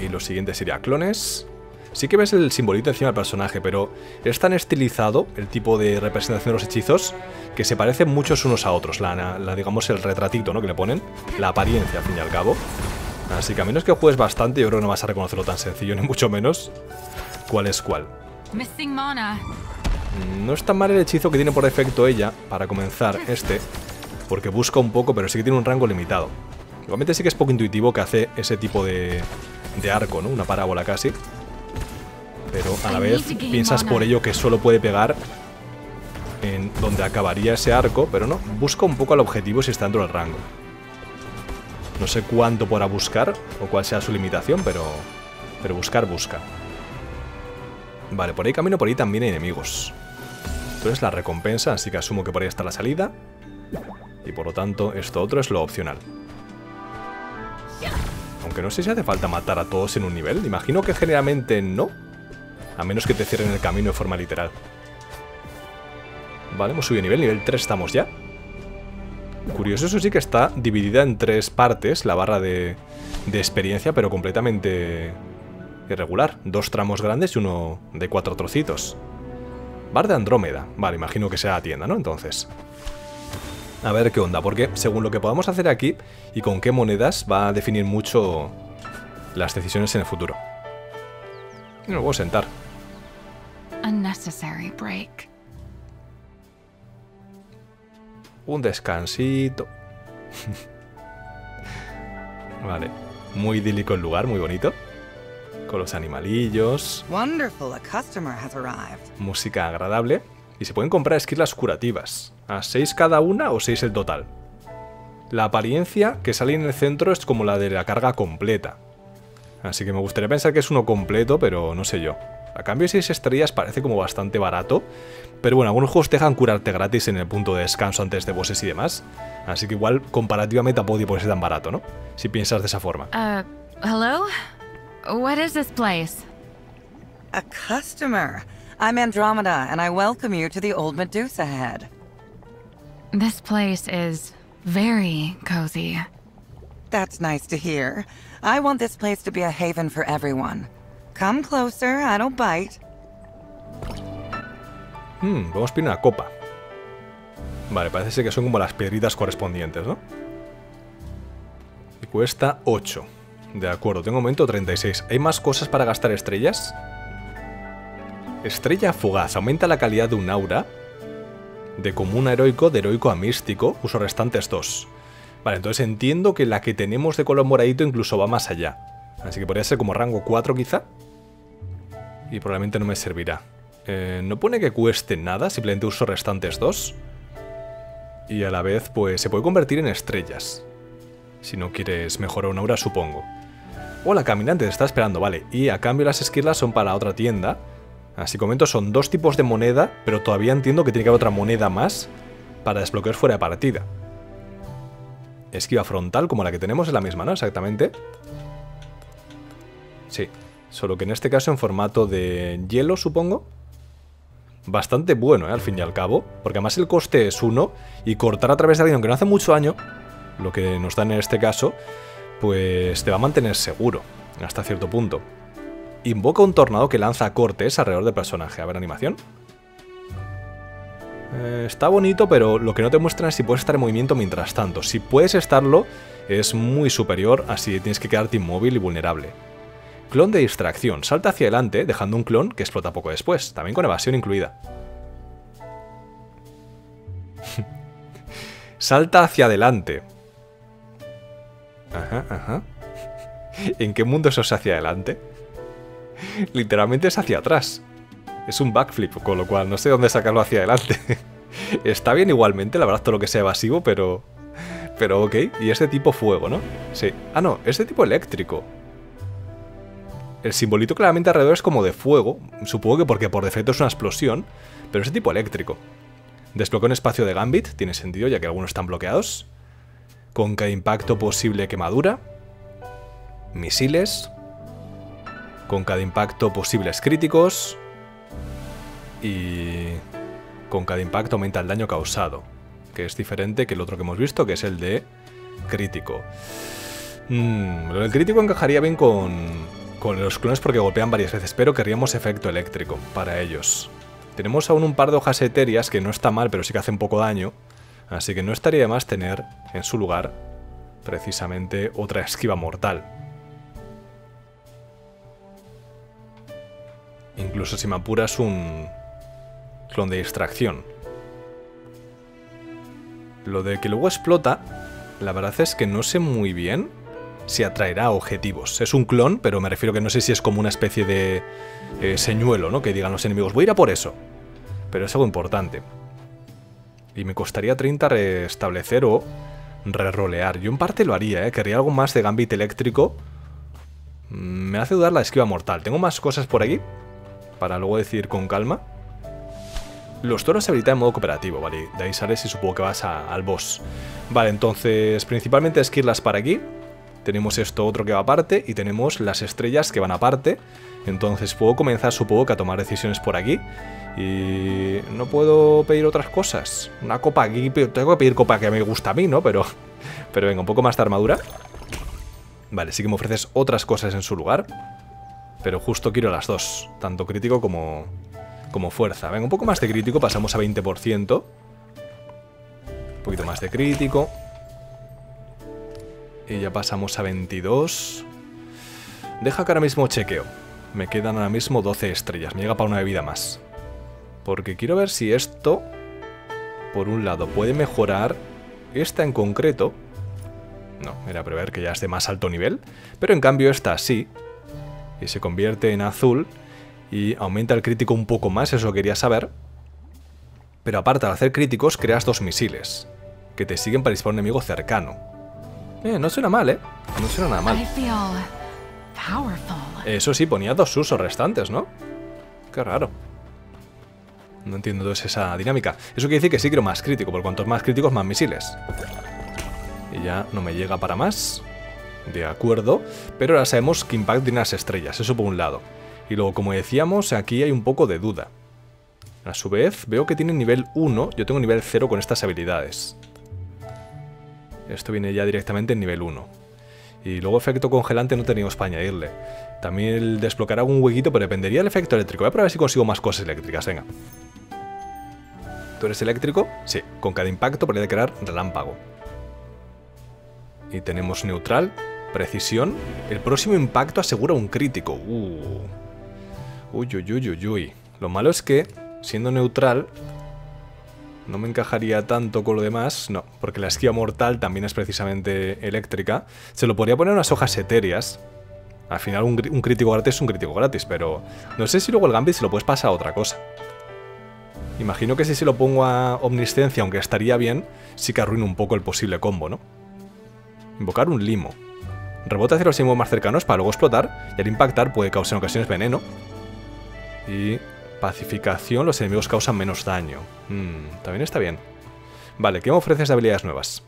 Y lo siguiente sería clones. Sí que ves el simbolito encima del personaje, pero es tan estilizado el tipo de representación de los hechizos que se parecen muchos unos a otros. La, digamos, el retratito ¿no? que le ponen, la apariencia al fin y al cabo. Así que a menos que juegues bastante, yo creo que no vas a reconocerlo tan sencillo, (laughs) ni mucho menos cuál es cuál. No es tan mal el hechizo que tiene por defecto ella, para comenzar, este, porque busca un poco, pero sí que tiene un rango limitado. Igualmente sí que es poco intuitivo que hace ese tipo de, de arco, ¿no? Una parábola casi. Pero a la vez piensas por ello que solo puede pegar en donde acabaría ese arco, pero no, busca un poco al objetivo si está dentro del rango. No sé cuánto podrá buscar o cuál sea su limitación, pero, pero buscar busca. Vale, por ahí camino, por ahí también hay enemigos. Entonces la recompensa, así que asumo que por ahí está la salida. Y por lo tanto, esto otro es lo opcional. Aunque no sé si hace falta matar a todos en un nivel. Imagino que generalmente no. A menos que te cierren el camino de forma literal. Vale, hemos subido nivel. Nivel 3 estamos ya. Curioso, eso sí que está dividida en tres partes, la barra de, de experiencia, pero completamente irregular. Dos tramos grandes y uno de cuatro trocitos. Bar de Andrómeda. Vale, imagino que sea la tienda, ¿no? Entonces. A ver qué onda, porque según lo que podamos hacer aquí y con qué monedas va a definir mucho las decisiones en el futuro. Y me voy a sentar. Un descansito. (laughs) vale. Muy idílico el lugar, muy bonito. Con los animalillos. Música agradable. Y se pueden comprar esquilas curativas. A 6 cada una o 6 el total. La apariencia que sale en el centro es como la de la carga completa. Así que me gustaría pensar que es uno completo, pero no sé yo. A cambio de 6 estrellas parece como bastante barato. Pero bueno, algunos juegos te dejan curarte gratis en el punto de descanso antes de bosses y demás. Así que igual comparativamente a Podi puede ser tan barato, ¿no? Si piensas de esa forma. Uh, hello? What is this place? A customer. I'm Andromeda, and I welcome you to the Old Medusa Head. This place is very cozy. That's nice to hear. I want this place to be a haven for everyone. Come closer, I don't bite. Hmm, vamos a pedir una copa. Vale, parece ser que son como las piedritas correspondientes, ¿no? Y cuesta 8. De acuerdo, tengo momento 36. ¿Hay más cosas para gastar estrellas? Estrella fugaz. Aumenta la calidad de un aura. De común a heroico, de heroico a místico. Uso restantes 2. Vale, entonces entiendo que la que tenemos de color moradito incluso va más allá. Así que podría ser como rango 4 quizá. Y probablemente no me servirá. Eh, no pone que cueste nada, simplemente uso restantes 2. Y a la vez, pues se puede convertir en estrellas. Si no quieres mejorar una aura, supongo. Hola, caminante, te está esperando, vale. Y a cambio las esquirlas son para otra tienda. Así comento, son dos tipos de moneda, pero todavía entiendo que tiene que haber otra moneda más para desbloquear fuera de partida. Esquiva frontal, como la que tenemos, es la misma, ¿no? Exactamente. Sí, solo que en este caso en formato de hielo, supongo. Bastante bueno, ¿eh? Al fin y al cabo. Porque además el coste es uno y cortar a través de alguien, aunque no hace mucho daño, lo que nos dan en este caso, pues te va a mantener seguro, hasta cierto punto. Invoca un tornado que lanza cortes alrededor del personaje. A ver, animación. Eh, está bonito, pero lo que no te muestran es si puedes estar en movimiento mientras tanto. Si puedes estarlo, es muy superior a si tienes que quedarte inmóvil y vulnerable. Clon de distracción. Salta hacia adelante, dejando un clon que explota poco después, también con evasión incluida. (laughs) Salta hacia adelante. Ajá, ajá. ¿En qué mundo eso es hacia adelante? Literalmente es hacia atrás. Es un backflip, con lo cual no sé dónde sacarlo hacia adelante. (laughs) Está bien igualmente, la verdad, todo lo que sea evasivo, pero... Pero ok. Y este tipo fuego, ¿no? Sí. Ah, no, este tipo eléctrico. El simbolito claramente alrededor es como de fuego. Supongo que porque por defecto es una explosión. Pero es tipo eléctrico. Desbloquea un espacio de Gambit. Tiene sentido, ya que algunos están bloqueados. Con cada impacto posible quemadura. Misiles con cada impacto posibles críticos. y con cada impacto aumenta el daño causado, que es diferente que el otro que hemos visto, que es el de crítico. Mm, del crítico encajaría bien con, con los clones porque golpean varias veces, pero querríamos efecto eléctrico para ellos. Tenemos aún un par de hojas etéreas que no está mal, pero sí que hacen poco daño, así que no estaría de más tener en su lugar precisamente otra esquiva mortal. Incluso si me apuras un clon de distracción. Lo de que luego explota, la verdad es que no sé muy bien si atraerá objetivos. Es un clon, pero me refiero que no sé si es como una especie de eh, señuelo, ¿no? Que digan los enemigos, voy a ir a por eso. Pero es algo importante. Y me costaría 30 restablecer o re-rolear. Yo en parte lo haría, ¿eh? Querría algo más de gambit eléctrico. Me hace dudar la esquiva mortal. Tengo más cosas por aquí para luego decir con calma. Los toros se habilitan en modo cooperativo, ¿vale? De ahí sales y supongo que vas al boss. Vale, entonces principalmente esquirlas para aquí. Tenemos esto otro que va aparte y tenemos las estrellas que van aparte. Entonces puedo comenzar supongo que a tomar decisiones por aquí. Y no puedo pedir otras cosas. Una copa aquí, tengo que pedir copa que me gusta a mí, ¿no? Pero, pero venga, un poco más de armadura. Vale, sí que me ofreces otras cosas en su lugar. Pero justo quiero las dos, tanto crítico como, como fuerza. Venga, un poco más de crítico, pasamos a 20%. Un poquito más de crítico. Y ya pasamos a 22. Deja que ahora mismo chequeo. Me quedan ahora mismo 12 estrellas. Me llega para una vida más. Porque quiero ver si esto, por un lado, puede mejorar esta en concreto. No, era prever que ya es de más alto nivel. Pero en cambio esta sí y se convierte en azul y aumenta el crítico un poco más, eso quería saber. Pero aparte, al hacer críticos, creas dos misiles, que te siguen para disparar un enemigo cercano. Eh, no suena mal, ¿eh? No suena nada mal. Eso sí, ponía dos usos restantes, ¿no? Qué raro. No entiendo entonces esa dinámica. Eso quiere decir que sí quiero más crítico, por cuantos más críticos, más misiles. Y ya no me llega para más. De acuerdo, pero ahora sabemos que Impact tiene las estrellas, eso por un lado. Y luego, como decíamos, aquí hay un poco de duda. A su vez, veo que tiene nivel 1, yo tengo nivel 0 con estas habilidades. Esto viene ya directamente en nivel 1. Y luego efecto congelante no teníamos para añadirle. También el desbloquear algún huequito, pero dependería del efecto eléctrico. Voy a probar si consigo más cosas eléctricas, venga. ¿Tú eres eléctrico? Sí, con cada impacto puede crear relámpago. Y tenemos neutral, Precisión. El próximo impacto asegura un crítico. Uh. Uy, uy, uy, uy, uy. Lo malo es que, siendo neutral, no me encajaría tanto con lo demás. No, porque la esquiva mortal también es precisamente eléctrica. Se lo podría poner unas hojas etéreas. Al final un, crítico gratis es un crítico gratis, pero no sé si luego el Gambit se lo puedes pasar a otra cosa. Imagino que si se lo pongo a Omniscencia, aunque estaría bien, sí que arruina un poco el posible combo, ¿no? Invocar un limo. Rebota hacia los enemigos más cercanos para luego explotar y al impactar puede causar en ocasiones veneno. Y pacificación, los enemigos causan menos daño. Hmm, también está bien. Vale, ¿qué me ofreces de habilidades nuevas?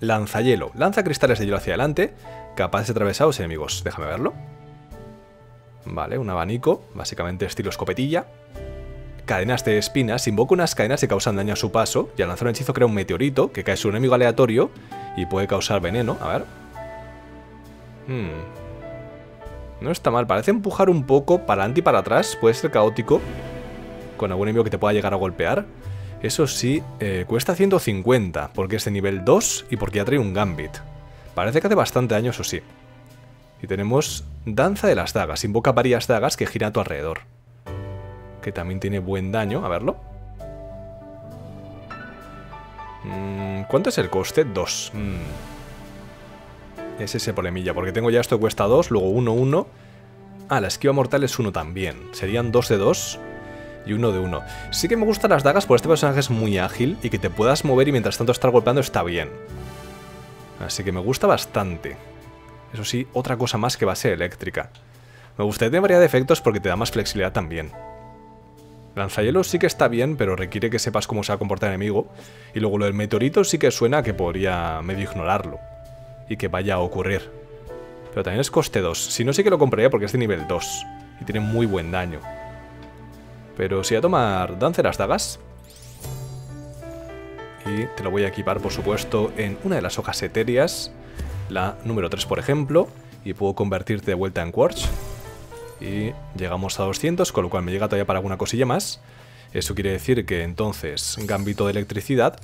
Lanza hielo. Lanza cristales de hielo hacia adelante, capaces de atravesar a los enemigos. Déjame verlo. Vale, un abanico, básicamente estilo escopetilla. Cadenas de espinas. Invoca unas cadenas que causan daño a su paso. Y al lanzar un hechizo crea un meteorito que cae sobre un enemigo aleatorio y puede causar veneno. A ver, Hmm. No está mal, parece empujar un poco para adelante y para atrás, puede ser caótico, con algún enemigo que te pueda llegar a golpear. Eso sí, eh, cuesta 150, porque es de nivel 2 y porque ya trae un Gambit. Parece que hace bastante daño, eso sí. Y tenemos Danza de las Dagas, invoca varias dagas que giran a tu alrededor. Que también tiene buen daño, a verlo. Mm, ¿Cuánto es el coste? 2. Es ese polemilla, porque tengo ya esto cuesta 2, luego 1, 1. Ah, la esquiva mortal es 1 también. Serían 2 de 2 y 1 de 1. Sí que me gustan las dagas, porque este personaje es muy ágil y que te puedas mover y mientras tanto estar golpeando está bien. Así que me gusta bastante. Eso sí, otra cosa más que va a ser eléctrica. Me gustaría tener variedad de efectos porque te da más flexibilidad también. Lanzahielo sí que está bien, pero requiere que sepas cómo se va a comportar el enemigo. Y luego lo del meteorito sí que suena que podría medio ignorarlo y que vaya a ocurrir. Pero también es coste 2. Si no, sí que lo compraría porque es de nivel 2 y tiene muy buen daño. Pero sí a tomar Dancer las dagas. Y te lo voy a equipar, por supuesto, en una de las hojas etéreas. La número 3, por ejemplo. Y puedo convertirte de vuelta en Quartz. Y llegamos a 200, con lo cual me llega todavía para alguna cosilla más. Eso quiere decir que entonces Gambito de electricidad.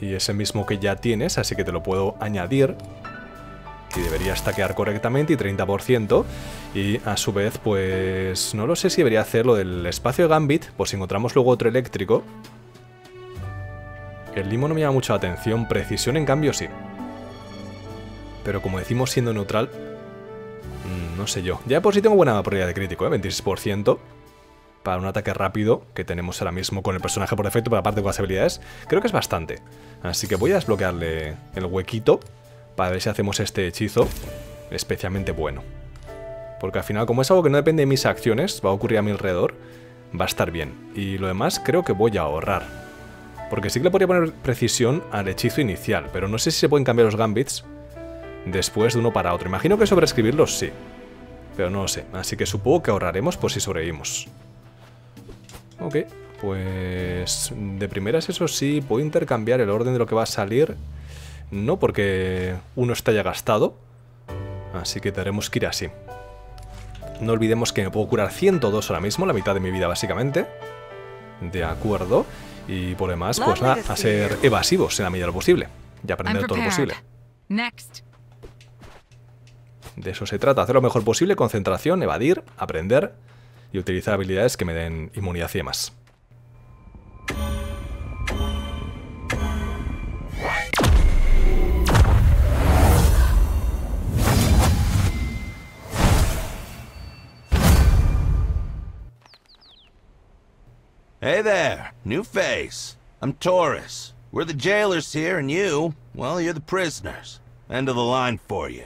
Y ese mismo que ya tienes, así que te lo puedo añadir y debería stackear correctamente y 30%. Y a su vez, pues no lo sé si debería hacer lo del espacio de Gambit, por si encontramos luego otro eléctrico. El limo no me llama mucho la atención, precisión en cambio sí. Pero como decimos siendo neutral, mm, no sé yo. Ya por si tengo buena probabilidad de crítico, ¿eh? 26% para un ataque rápido que tenemos ahora mismo con el personaje por defecto, pero aparte con las habilidades, creo que es bastante. Así que voy a desbloquearle el huequito para ver si hacemos este hechizo especialmente bueno. Porque al final, como es algo que no depende de mis acciones, va a ocurrir a mi alrededor, va a estar bien. Y lo demás creo que voy a ahorrar. Porque sí que le podría poner precisión al hechizo inicial, pero no sé si se pueden cambiar los gambits después de uno para otro. Imagino que sobreescribirlos sí, pero no lo sé. Así que supongo que ahorraremos por si sobrevivimos. Ok, pues de primeras eso sí, puedo intercambiar el orden de lo que va a salir no, porque uno está ya gastado. Así que tenemos que ir así. No olvidemos que me puedo curar 102 ahora mismo, la mitad de mi vida básicamente. De acuerdo. Y por demás, pues nada, a ser evasivos en la medida de lo posible. Y aprender todo lo posible. De eso se trata, hacer lo mejor posible, concentración, evadir, aprender y utilizar habilidades que me den inmunidad y demás. Hey there, new face. I'm Taurus. We're the jailers here, and you, well, you're the prisoners. End of the line for you.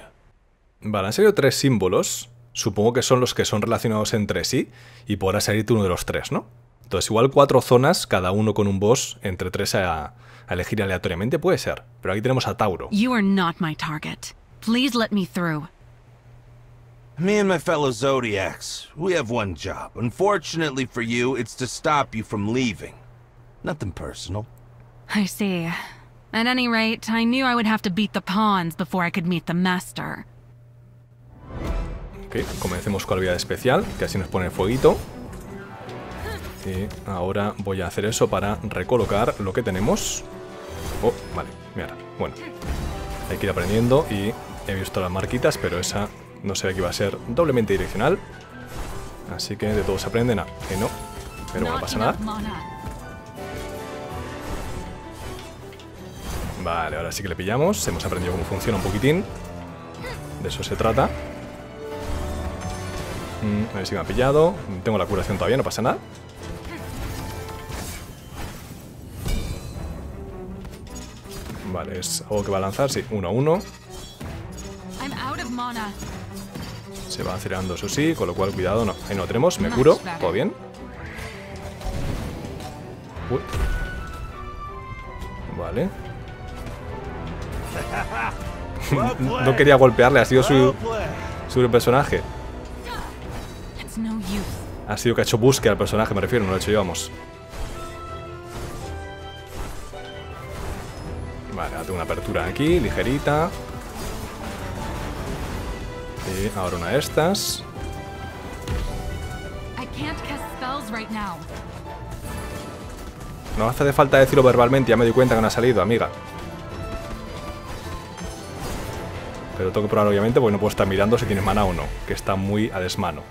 Vale, han salido tres símbolos. Supongo que son los que son relacionados entre sí, y podrá salirte uno de los tres, ¿no? Entonces, igual cuatro zonas, cada uno con un boss, entre tres a, a elegir aleatoriamente, puede ser. Pero aquí tenemos a Tauro. You are not my target. Please let me through. Me and my fellow Zodiacs, we have one job. Unfortunately for you, it's to stop you from leaving. Nothing personal. I see. At any rate, I knew I would have to beat the pawns before I could meet the master. Ok, comencemos con la habilidad especial, que así nos pone el fueguito. Y ahora voy a hacer eso para recolocar lo que tenemos. Oh, vale, mira, bueno. Hay que ir aprendiendo y he visto las marquitas, pero esa no sé que iba a ser doblemente direccional. Así que de todo se aprende, nada, que no. Pero no pasa nada. Vale, ahora sí que le pillamos. Hemos aprendido cómo funciona un poquitín. De eso se trata. Mm, a ver si me ha pillado. Tengo la curación todavía, no pasa nada. Vale, es algo que va a lanzar, sí, uno a uno. Se va acelerando, eso sí, con lo cual cuidado, no. Ahí no tenemos, me curo, todo bien. Uy. Vale. (laughs) no quería golpearle, ha sido su, su personaje. Ha sido que ha hecho búsqueda al personaje, me refiero, no lo he hecho yo, vamos. Vale, tengo una apertura aquí, ligerita. Y ahora una de estas. No hace falta decirlo verbalmente, ya me di cuenta que no ha salido, amiga. Pero tengo que probar obviamente porque no puedo estar mirando si tiene mana o no, que está muy a desmano.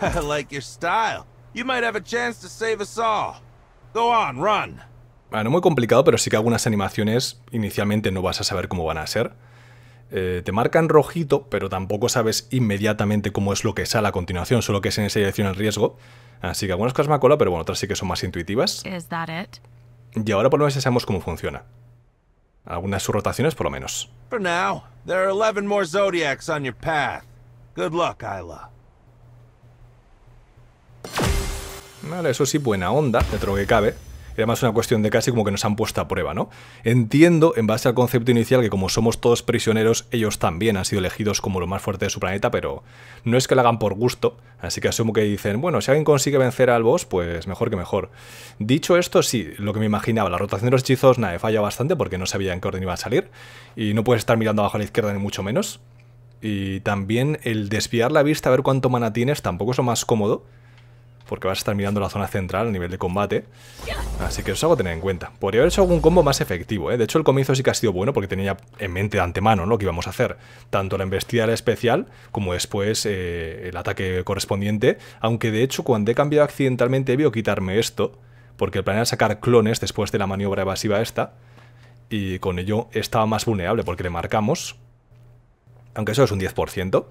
(laughs) I like your style. You might have a chance to save us all. Go on, run. Bueno, muy complicado, pero sí que algunas animaciones inicialmente no vas a saber cómo van a ser. Eh, te marcan rojito, pero tampoco sabes inmediatamente cómo es lo que sale a continuación, solo que es en esa dirección el riesgo. Así que algunas cosas me cola, pero bueno, otras sí que son más intuitivas. Y ahora por lo menos ya sabemos cómo funciona. Algunas subrotaciones por lo menos. For now, there are 11 more Zodiacs on your path. Good luck, Isla. Vale, eso sí, buena onda, dentro de que cabe. Era más una cuestión de casi como que nos han puesto a prueba, ¿no? Entiendo, en base al concepto inicial, que como somos todos prisioneros, ellos también han sido elegidos como lo más fuerte de su planeta, pero no es que lo hagan por gusto, así que asumo que dicen, bueno, si alguien consigue vencer al boss, pues mejor que mejor. Dicho esto, sí, lo que me imaginaba, la rotación de los hechizos, nada, falla bastante porque no sabía en qué orden iba a salir, y no puedes estar mirando abajo a la izquierda ni mucho menos. Y también el desviar la vista a ver cuánto mana tienes tampoco es lo más cómodo, porque vas a estar mirando la zona central a nivel de combate. Así que eso es algo a tener en cuenta. Podría haber hecho algún combo más efectivo, ¿eh? De hecho, el comienzo sí que ha sido bueno porque tenía en mente de antemano lo que íbamos a hacer. Tanto la embestida especial como después eh, el ataque correspondiente. Aunque de hecho, cuando he cambiado accidentalmente, he quitarme esto. Porque el plan era sacar clones después de la maniobra evasiva esta. Y con ello estaba más vulnerable porque le marcamos. Aunque eso es un 10%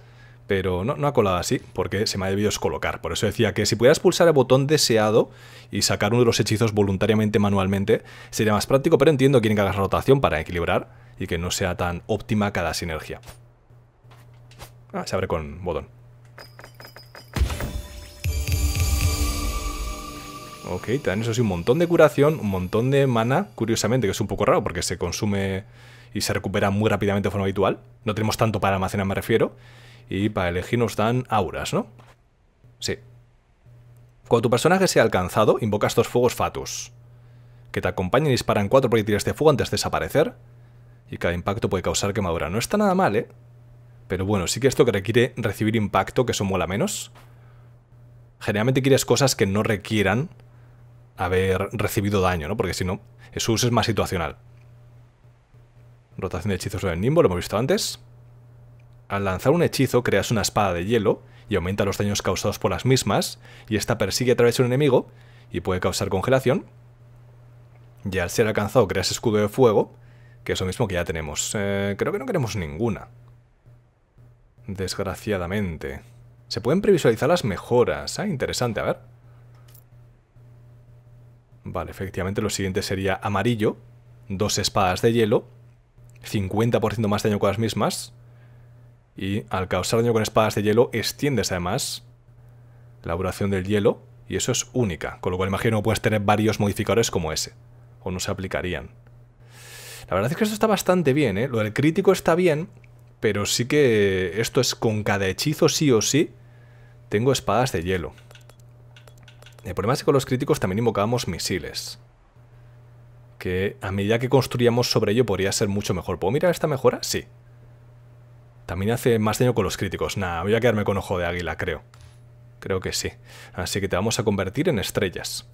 pero no, no ha colado así, porque se me ha debido descolocar. Por eso decía que si pudieras pulsar el botón deseado y sacar uno de los hechizos voluntariamente manualmente, sería más práctico, pero entiendo que quieren que hagas rotación para equilibrar y que no sea tan óptima cada sinergia. Ah, se abre con botón. Ok, dan eso sí un montón de curación, un montón de mana, curiosamente, que es un poco raro porque se consume y se recupera muy rápidamente de forma habitual. No tenemos tanto para almacenar, me refiero. Y para elegir nos dan auras, ¿no? Sí. Cuando tu personaje sea alcanzado, invocas dos fuegos Fatus, que te acompañan y disparan cuatro proyectiles de fuego antes de desaparecer, y cada impacto puede causar quemadura. No está nada mal, ¿eh? Pero bueno, sí que esto que requiere recibir impacto, que eso mola menos. Generalmente quieres cosas que no requieran haber recibido daño, ¿no? Porque si no, su uso es más situacional. Rotación de hechizos sobre el nimbo, lo hemos visto antes. Al lanzar un hechizo creas una espada de hielo y aumenta los daños causados por las mismas, y esta persigue a través de un enemigo y puede causar congelación. Y al ser alcanzado creas escudo de fuego, que es lo mismo que ya tenemos. Eh, creo que no queremos ninguna. Desgraciadamente. Se pueden previsualizar las mejoras. Ah, interesante, a ver. Vale, efectivamente lo siguiente sería amarillo, dos espadas de hielo, 50% más daño con las mismas, y al causar daño con espadas de hielo extiendes además la duración del hielo y eso es única, con lo cual imagino que puedes tener varios modificadores como ese, o no se aplicarían. La verdad es que esto está bastante bien, ¿eh? Lo del crítico está bien, pero sí que esto es con cada hechizo sí o sí, tengo espadas de hielo. El problema es que con los críticos también invocábamos misiles. Que a medida que construíamos sobre ello podría ser mucho mejor. ¿Puedo mirar esta mejora? Sí. También hace más daño con los críticos. Nah, voy a quedarme con ojo de águila, creo. Creo que sí. Así que te vamos a convertir en estrellas.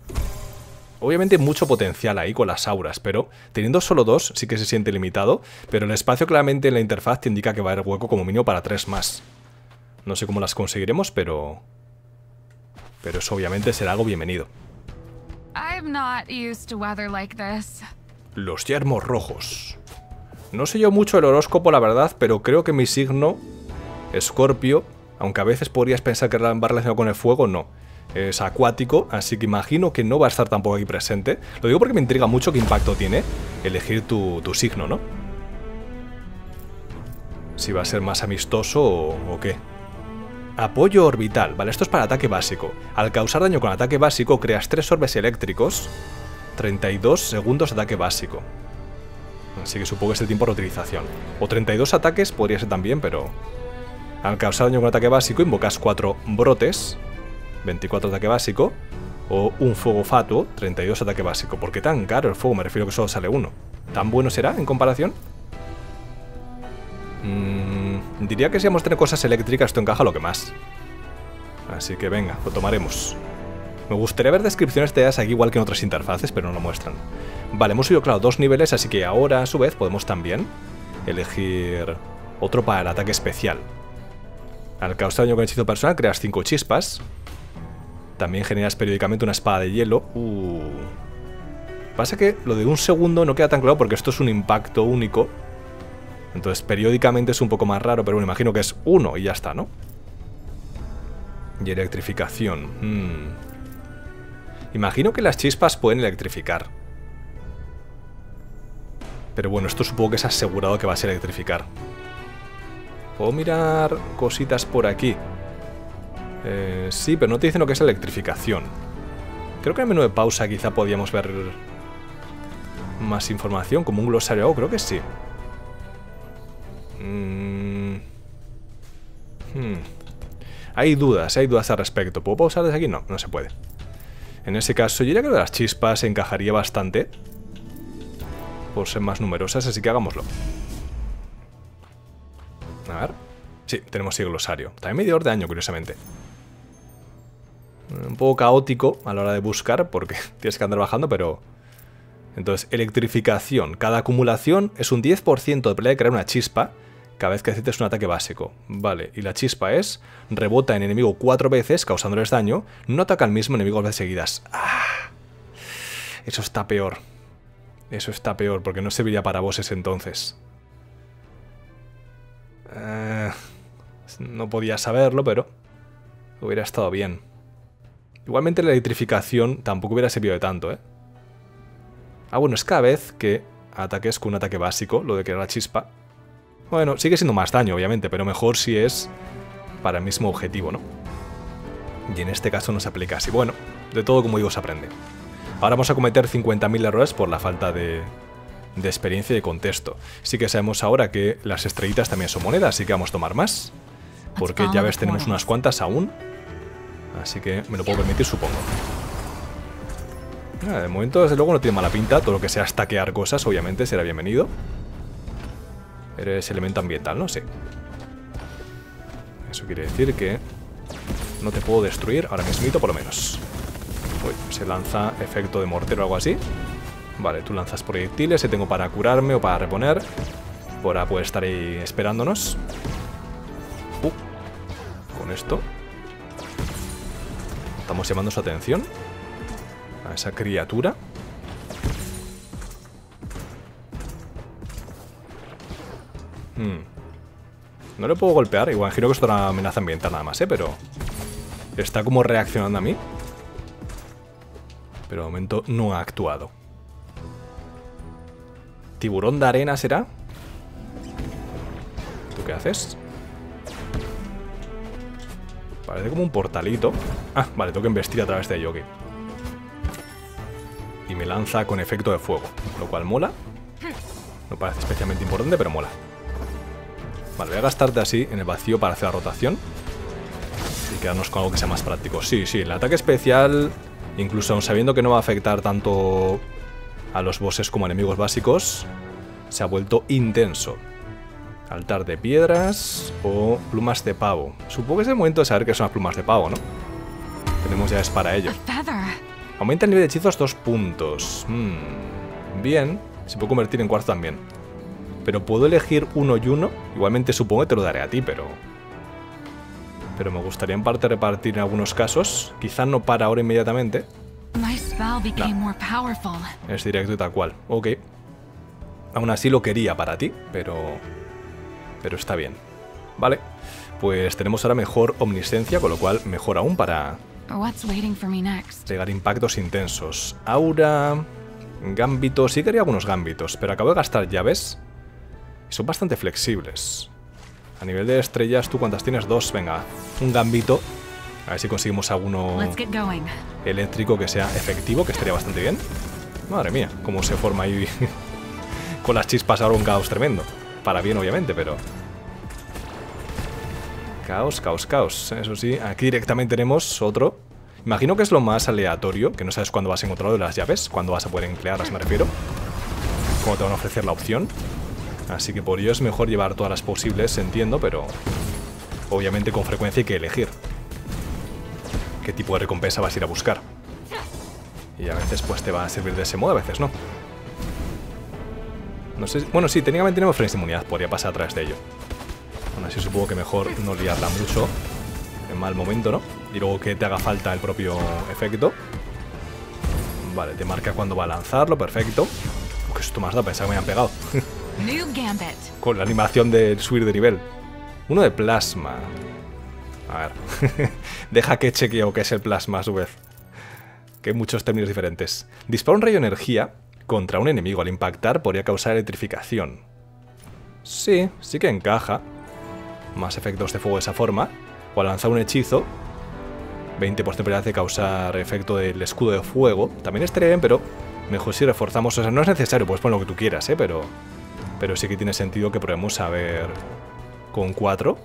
Obviamente mucho potencial ahí con las auras, pero teniendo solo dos sí que se siente limitado, pero el espacio claramente en la interfaz te indica que va a haber hueco como mínimo para tres más. No sé cómo las conseguiremos, pero... Pero eso obviamente será algo bienvenido. Los yermos rojos. No sé yo mucho el horóscopo, la verdad, pero creo que mi signo, Escorpio, aunque a veces podrías pensar que va relacionado con el fuego, no. Es acuático, así que imagino que no va a estar tampoco aquí presente. Lo digo porque me intriga mucho qué impacto tiene elegir tu, signo, ¿no? Si va a ser más amistoso o, qué. Apoyo orbital, vale, esto es para ataque básico. Al causar daño con ataque básico, creas 3 orbes eléctricos, 32 segundos de ataque básico. Así que supongo que es el tiempo de reutilización. O 32 ataques podría ser también, pero... Al causar daño con ataque básico, invocas 4 brotes, 24 ataque básico, o un fuego fatuo, 32 ataque básico. ¿Por qué tan caro el fuego? Me refiero que solo sale uno. ¿Tan bueno será en comparación? Mm, diría que si vamos a tener cosas eléctricas, esto encaja lo que más. Así que venga, lo tomaremos. Me gustaría ver descripciones de aquí igual que en otras interfaces, pero no lo muestran. Vale, hemos subido, claro, dos niveles, así que ahora, a su vez, podemos también elegir otro para el ataque especial. Al causar daño con hechizo personal, creas 5 chispas. También generas periódicamente una espada de hielo. Uh. Pasa que lo de un segundo no queda tan claro porque esto es un impacto único. Entonces, periódicamente es un poco más raro, pero bueno, imagino que es uno y ya está, ¿no? Y electrificación. Hmm. Imagino que las chispas pueden electrificar. Pero bueno, esto supongo que es asegurado que va a ser electrificar. Puedo mirar cositas por aquí. Eh, sí, pero no te dicen lo que es electrificación. Creo que en el menú de pausa quizá podíamos ver más información, como un glosario creo que sí. Mm. Hmm. Hay dudas, hay dudas al respecto. ¿Puedo pausar desde aquí? No, no se puede. En ese caso, yo diría que las chispas encajaría bastante. Por ser más numerosas, así que hagámoslo. A ver. Sí, tenemos el glosario. También medidor de daño, curiosamente. Un poco caótico a la hora de buscar, porque (laughs) tienes que andar bajando, pero... Entonces, electrificación. Cada acumulación es un 10% de pelea de crear una chispa cada vez que haces un ataque básico. Vale, y la chispa es, rebota en enemigo cuatro veces, causándoles daño, no ataca al mismo enemigo de seguidas. ¡Ah! Eso está peor. Eso está peor, porque no serviría para bosses entonces. Eh, no podía saberlo, pero hubiera estado bien. Igualmente la electrificación tampoco hubiera servido de tanto, ¿eh? Ah, bueno, es cada vez que ataques con un ataque básico, lo de crear la chispa. Bueno, sigue siendo más daño, obviamente, pero mejor si es para el mismo objetivo, ¿no? Y en este caso no se aplica así. Bueno, de todo, como digo, se aprende. Ahora vamos a cometer 50.000 errores por la falta de, de experiencia y de contexto. Sí que sabemos ahora que las estrellitas también son monedas, así que vamos a tomar más. Porque ya ves, tenemos unas cuantas aún. Así que me lo puedo permitir, supongo. Ah, de momento, desde luego, no tiene mala pinta. Todo lo que sea estaquear cosas, obviamente, será bienvenido. Eres elemento ambiental, ¿no? Sí. Eso quiere decir que no te puedo destruir ahora mismo, por lo menos. Uy, se lanza efecto de mortero o algo así. Vale, tú lanzas proyectiles, se tengo para curarme o para reponer. Ahora puede estar ahí esperándonos. Uh, con esto. Estamos llamando su atención. A esa criatura. Hmm. No le puedo golpear. Igual imagino que esto es una amenaza ambiental nada más, ¿eh? Pero... Está como reaccionando a mí. Pero de momento no ha actuado. ¿Tiburón de arena será? ¿Tú qué haces? Parece como un portalito. Ah, vale, tengo que investir a través de Yogi. Y me lanza con efecto de fuego, lo cual mola. No parece especialmente importante, pero mola. Vale, voy a gastarte así en el vacío para hacer la rotación. Y quedarnos con algo que sea más práctico. Sí, sí, el ataque especial, incluso aun sabiendo que no va a afectar tanto a los bosses como enemigos básicos, se ha vuelto intenso. Altar de piedras o plumas de pavo. Supongo que es el momento de saber qué son las plumas de pavo, ¿no? Tenemos llaves para ello. Aumenta el nivel de hechizos dos puntos. Hmm, bien. Se puede convertir en cuarzo también. Pero puedo elegir uno y uno. Igualmente supongo que te lo daré a ti, pero... Pero me gustaría en parte repartir en algunos casos. Quizá no para ahora inmediatamente. Es directo y tal cual. Ok. Aún así lo quería para ti, pero... Pero está bien. Vale. Pues tenemos ahora mejor omniscencia, con lo cual mejor aún para... Pegar impactos intensos. Aura... Gambito... Sí quería algunos gambitos, pero acabo de gastar llaves son bastante flexibles. A nivel de estrellas, ¿tú cuántas tienes? Dos, venga. Un gambito. A ver si conseguimos alguno eléctrico que sea efectivo, que estaría bastante bien. Madre mía, cómo se forma ahí (laughs) con las chispas ahora un caos tremendo. Para bien, obviamente, pero... Caos, caos, caos. Eso sí, aquí directamente tenemos otro. Imagino que es lo más aleatorio, que no sabes cuándo vas a encontrar de las llaves, cuándo vas a poder emplearlas, me refiero. Cómo te van a ofrecer la opción. Así que por ello es mejor llevar todas las posibles, entiendo, pero obviamente con frecuencia hay que elegir qué tipo de recompensa vas a ir a buscar. Y a veces pues te va a servir de ese modo, a veces no. No sé, bueno, sí, técnicamente tenemos frames de inmunidad, podría pasar a través de ello. Aún así supongo que mejor no liarla mucho en mal momento, ¿no? Y luego que te haga falta el propio efecto. Vale, te marca cuando va a lanzarlo, perfecto. Que esto más da, pensaba que me habían pegado. (laughs) Con la animación de subir de nivel. Uno de plasma. A ver. (laughs) Deja que chequeo qué es el plasma a su vez. Que hay muchos términos diferentes. Dispara un rayo de energía contra un enemigo. Al impactar podría causar electrificación. Sí, sí que encaja. Más efectos de fuego de esa forma. O al lanzar un hechizo. 20% de probabilidad de causar efecto del escudo de fuego. También estaría bien, pero mejor si reforzamos. O sea, no es necesario, puedes poner lo que tú quieras, ¿eh? Pero, pero sí que tiene sentido que probemos a ver con 4.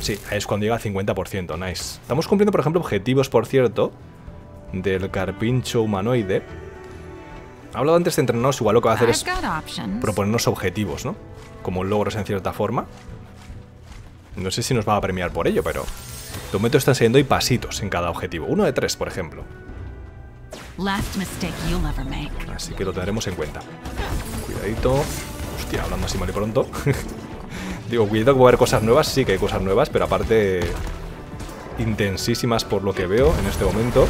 Sí, ahí es cuando llega al 50%, nice. Estamos cumpliendo, por ejemplo, objetivos, por cierto, del carpincho humanoide. He hablado antes de entrenarnos, igual lo que va a hacer es proponernos objetivos, ¿no? Como logros en cierta forma. No sé si nos va a premiar por ello, pero... De momento están saliendo y pasitos en cada objetivo. Uno de tres, por ejemplo. Así que lo tendremos en cuenta. Cuidadito. Hablando así mal y pronto. (laughs) Digo, cuidado que va a haber cosas nuevas. Sí que hay cosas nuevas, pero aparte... Intensísimas por lo que veo en este momento.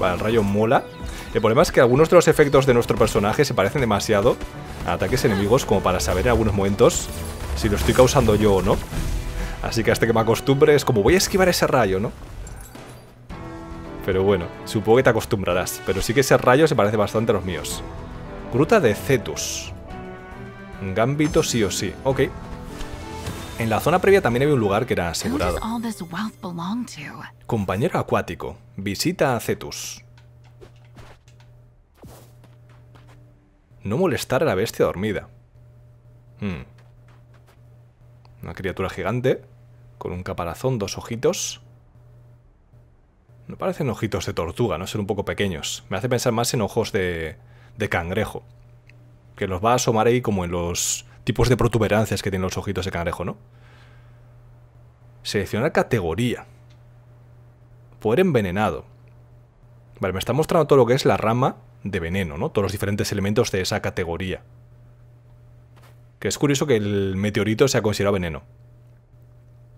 Vale, el rayo mola. El problema es que algunos de los efectos de nuestro personaje se parecen demasiado a ataques enemigos como para saber en algunos momentos si lo estoy causando yo o no. Así que hasta que me acostumbre es como voy a esquivar ese rayo, ¿no? Pero bueno, supongo que te acostumbrarás. Pero sí que ese rayo se parece bastante a los míos. Gruta de Cetus. Gambito sí o sí. Ok. En la zona previa también había un lugar que era asegurado. Compañero acuático. Visita a Cetus. No molestar a la bestia dormida. Hmm. Una criatura gigante. Con un caparazón, dos ojitos. No parecen ojitos de tortuga, no ser un poco pequeños. Me hace pensar más en ojos de, de cangrejo. Que los va a asomar ahí como en los tipos de protuberancias que tienen los ojitos de cangrejo, ¿no? Seleccionar categoría. Poder envenenado. Vale, me está mostrando todo lo que es la rama de veneno, ¿no? Todos los diferentes elementos de esa categoría. Que es curioso que el meteorito sea considerado veneno.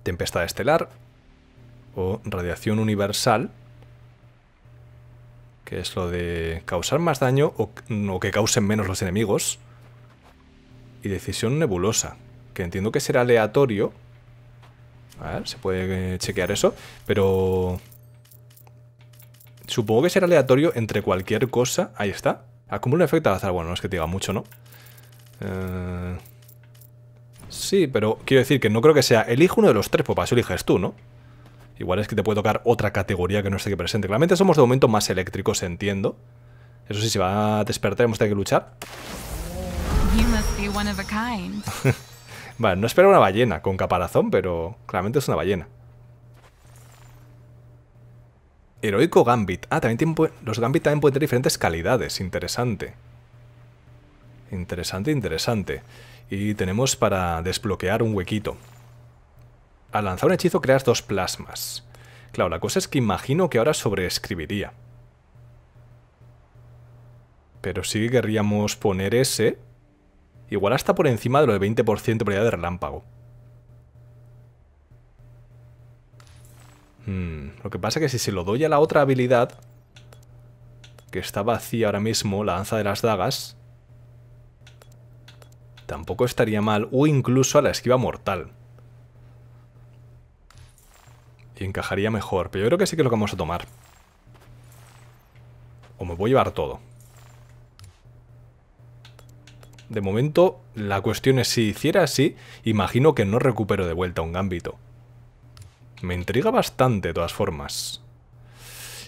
Tempestad estelar o radiación universal, que es lo de causar más daño o, que causen menos los enemigos. Y decisión nebulosa, que entiendo que será aleatorio. A ver, se puede chequear eso, pero... Supongo que será aleatorio entre cualquier cosa. Ahí está. Acumula un efecto al azar. Bueno, no es que te diga mucho, ¿no? Eh, sí, pero quiero decir que no creo que sea elijo uno de los tres, pues para eso eliges tú, ¿no? Igual es que te puede tocar otra categoría que no esté aquí presente. Claramente somos de momento más eléctricos, entiendo. Eso sí, si va a despertar hemos de que luchar. (laughs) vale, no espero una ballena con caparazón, pero claramente es una ballena. Heroico Gambit. Ah, también tiene, los Gambit también pueden tener diferentes calidades. Interesante. Interesante, interesante. Y tenemos para desbloquear un huequito. Al lanzar un hechizo creas dos plasmas. Claro, la cosa es que imagino que ahora sobreescribiría. Pero sí querríamos poner ese. Igual hasta por encima de lo de 20% de probabilidad de relámpago. Hmm, lo que pasa es que si se lo doy a la otra habilidad, que está vacía ahora mismo, la danza de las dagas, tampoco estaría mal, o incluso a la esquiva mortal. Y encajaría mejor, pero yo creo que sí que lo que vamos a tomar. O me voy a llevar todo. De momento, la cuestión es si hiciera así, imagino que no recupero de vuelta un gambito. Me intriga bastante, de todas formas.